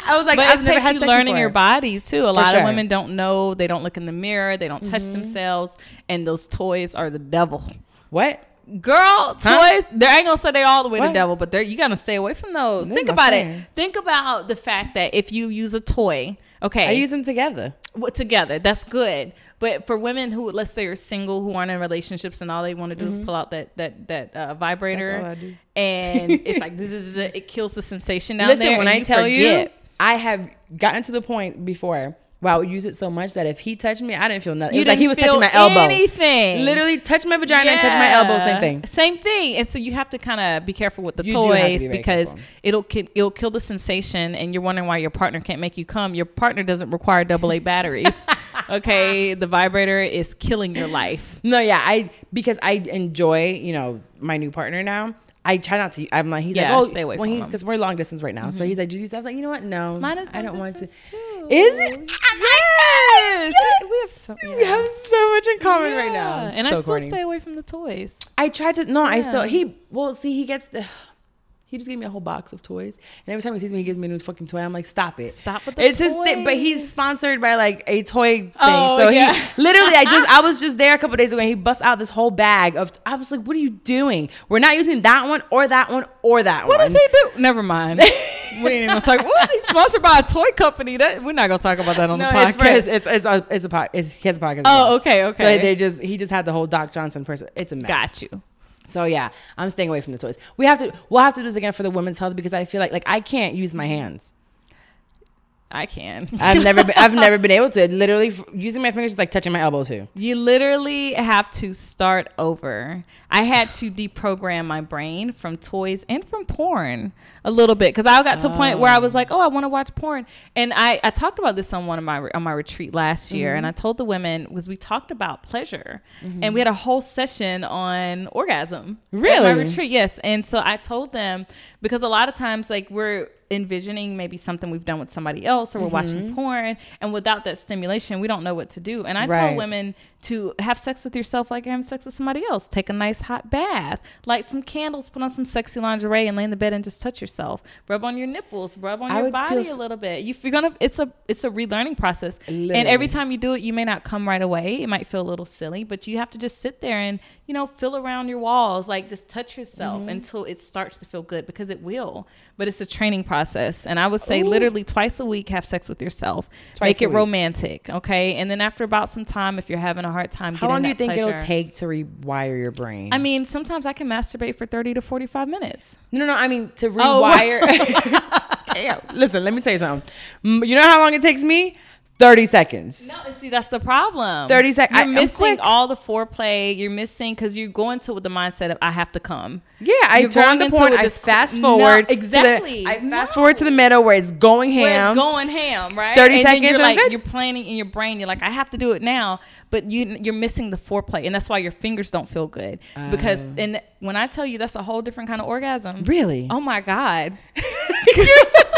I was like, but I've it never takes had you learning before. your body too. A lot sure. of women don't know. They don't look in the mirror. They don't touch Mm-hmm. themselves, and those toys are the devil. What? Girl, Huh? toys. They ain't gonna say they all the way What? the devil, but they're you gotta stay away from those. Think about friend. it. Think about the fact that if you use a toy, okay, I use them together. w- together. That's good. But for women who, let's say, are single, who aren't in relationships, and all they want to do is pull out that that that uh, vibrator, Mm-hmm. That's all I do. and it's like this is the, it kills the sensation down Listen, there. when and I tell you. I have gotten to the point before where I would use it so much that if he touched me, I didn't feel nothing. you it was like he was touching my elbow. anything, Literally touch my vagina and touch my elbow, same thing. Same thing. And so you have to kind of be careful with the You do have to be toys because careful. it'll it'll kill the sensation, and you're wondering why your partner can't make you come. Your partner doesn't require double A batteries. okay, the vibrator is killing your life. No, yeah, I because I enjoy, you know, my new partner now. I try not to. I'm like, he's Yeah, like, oh, stay away when from he's because we're long distance right now. So mm-hmm. he's like, just use. that. I was like, you know what? No, Mine is I don't want to. too. Is it? Yes, Yes! we have so, We have so much in common right now. It's and so I still corny. stay away from the toys. I tried to. No, I still. Yeah. He well, see, he gets the. He just gave me a whole box of toys, and every time he sees me, he gives me a new fucking toy. I'm like, stop it, Stop with the It's his thing, but he's sponsored by like a toy oh, thing. Oh, so yeah. he literally, I just, I was just there a couple days ago, and he busts out this whole bag of. I was like, what are you doing? We're not using that one or that one or that What one. What does he do? Never mind. we ain't even talk. What? He's sponsored by a toy company. That we're not gonna talk about that on No, the podcast. it's for his. It's it's a, it's a pod. It's, he has a podcast. oh, well. okay, So they just he just had the whole Doc Johnson person. It's a mess. got you. So yeah, I'm staying away from the toys. We have to we'll have to do this again for the women's health because I feel like like I can't use my hands. I can. I've never been, I've never been able to. Literally using my fingers is like touching my elbow too. You literally have to start over. I had to deprogram my brain from toys and from porn a little bit because I got to a point where I was like, "Oh, I want to watch porn." And I, I talked about this on one of my on my retreat last year, and I mm-hmm. told the women was we talked about pleasure, and mm-hmm. we had a whole session on orgasm. at my Really? retreat, yes. And so I told them because a lot of times like we're envisioning maybe something we've done with somebody else or we're watching porn. And without that stimulation we don't know what to do. And i tell women to have sex with yourself like you're having sex with somebody else. Take a nice hot bath light some candles put on some sexy lingerie and lay in the bed and just touch yourself. Rub on your nipples rub on I your body a little bit. You, you're gonna it's a it's a relearning process. And every time you do it you may not come right away. It might feel a little silly but you have to just sit there and you know feel around your walls like just touch yourself Mm-hmm. until it starts to feel good because it will but it's a training process and i would say Ooh. literally twice a week have sex with yourself Twice make it week. romantic okay and then after about some time if you're having a hard time How long do you think it'll take to rewire your brain? i mean sometimes i can masturbate for 30 to 45 minutes no, no, no. I mean to Oh. rewire. Damn. Listen, let me tell you something. You know how long it takes me? 30 seconds. No, see that's the problem. 30 seconds. I- You're I'm missing all the foreplay. You're missing because you're going to with the mindset of I have to come. Yeah, I You're turn the going into I fast No, forward. the- exactly. I fast No. forward to the middle where it's going Where ham. it's going ham, right? 30 and seconds you're like good. you're planning in your brain. You're like, I have to do it now, but you you're missing the foreplay, and that's why your fingers don't feel good. because uh. and when I tell you that's a whole different kind of orgasm. Really? Oh my god.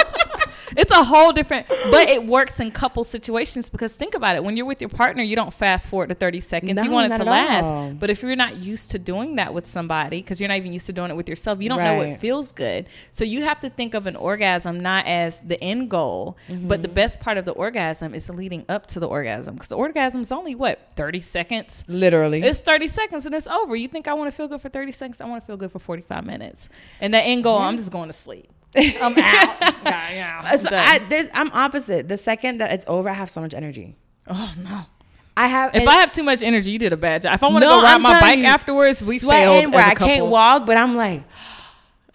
it's a whole different but it works in couple situations because think about it when you're with your partner you don't fast forward to 30 seconds you want it to last all. but if you're not used to doing that with somebody because you're not even used to doing it with yourself you don't know what feels good so you have to think of an orgasm not as the end goal but the mm-hmm. best part of the orgasm is leading up to the orgasm because the orgasm is only what 30 seconds Literally. it's 30 seconds and it's over. You think I want to feel good for 30 seconds? I want to feel good for 45 minutes. And that end goal, I'm just going to sleep. I'm out. yeah, yeah. Uh, so. I, there's, I'm opposite. The second that it's over, I have so much energy. oh, no. I have. If I have too much energy, you did a bad job. If I want to No, go ride I'm my bike you, afterwards, we sweating failed where I can't walk, but I'm like,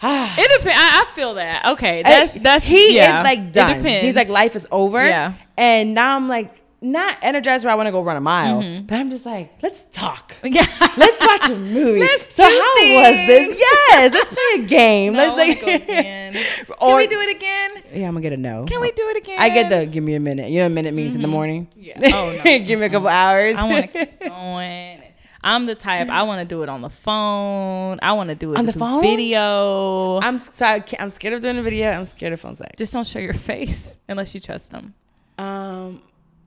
ah. It depends. I, I feel that. Okay, that's that's he yeah. is like It done. depends. He's like life is over. Yeah. And now I'm like not energized where I want to go run a mile, mm-hmm. but I'm just like, let's talk. yeah. Let's watch a movie. Let's so how things. was this? Yes, let's play a game. No, let's like again. Can Or- we do it again? Yeah, I'm gonna get a no. Can we do it again? I get the give me a minute. You know, a minute means in the mm-hmm. morning. Yeah. Oh, no. give me a couple mm-hmm. hours. I want to keep going. I'm the type I want to do it on the phone. I want to do it On the phone? video. I'm sorry. I'm scared of doing a video. I'm scared of phone sex. Just don't show your face unless you trust them. Um,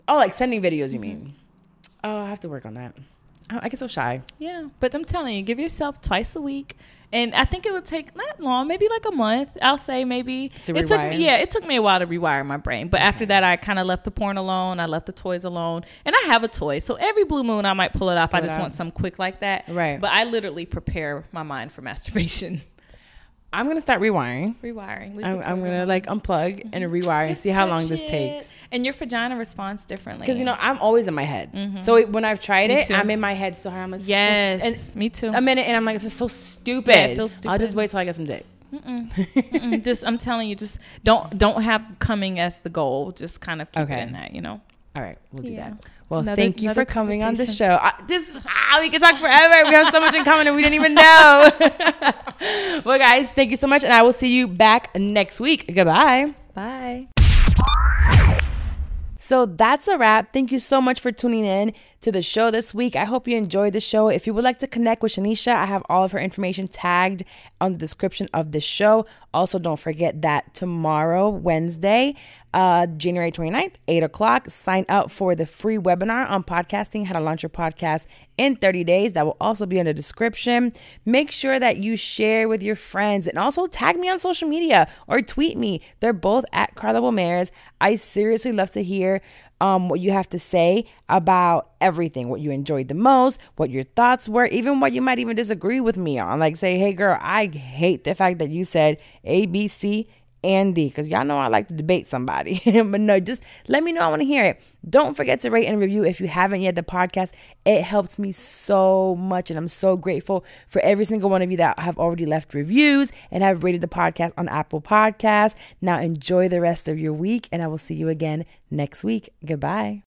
oh, like sending videos. You Mm-hmm. mean? Oh, I have to work on that. Oh, I get so shy. Yeah, but I'm telling you, give yourself twice a week, and I think it would take not long, maybe like a month. I'll say maybe. To it took me, yeah, it took me a while to rewire my brain, but after that, I kind of left the porn alone. I left the toys alone, and I have a toy, so every blue moon I might pull it off. I Pull it just want some quick like that, Right. But I literally prepare my mind for masturbation, I'm gonna start rewiring. rewiring. I'm, I'm gonna like unplug and rewire and see how long this takes. and your vagina responds differently. Because you know I'm always in my head. So it, when I've tried Mm-hmm. Me it, too. I'm in my head so. I'm like, so- yes, and me too. a minute, and I'm like, this is so stupid. Yeah, it feels I'll just wait till I get some dick. Mm-mm, just I'm telling you, just don't don't have coming as the goal. Just kind of keep Okay. it in that, you know. All right, we'll do Yeah. that. Well, Another- thank you for coming on the show. I, this ah, we can talk forever. We have so much in common and we didn't even know. well, guys, thank you so much, and I will see you back next week. Goodbye. Bye. So that's a wrap. Thank you so much for tuning in to the show this week. I hope you enjoyed the show. If you would like to connect with Shanicia, I have all of her information tagged on the description of the show. Also, don't forget that tomorrow, Wednesday, uh, January 29th, 8 o'clock, sign up for the free webinar on podcasting, how to launch your podcast in 30 days. That will also be in the description. Make sure that you share with your friends and also tag me on social media or tweet me. They're both at Carla Bomers. I seriously love to hear um, what you have to say about everything, what you enjoyed the most, what your thoughts were, even what you might even disagree with me on. Like, say, hey, girl, I hate the fact that you said A, B, C, and D, because y'all know I like to debate somebody. but no, just let me know. I want to hear it. Don't forget to rate and review if you haven't yet the podcast. It helps me so much, and I'm so grateful for every single one of you that have already left reviews and have rated the podcast on Apple Podcasts. Now enjoy the rest of your week, and I will see you again next week. Goodbye.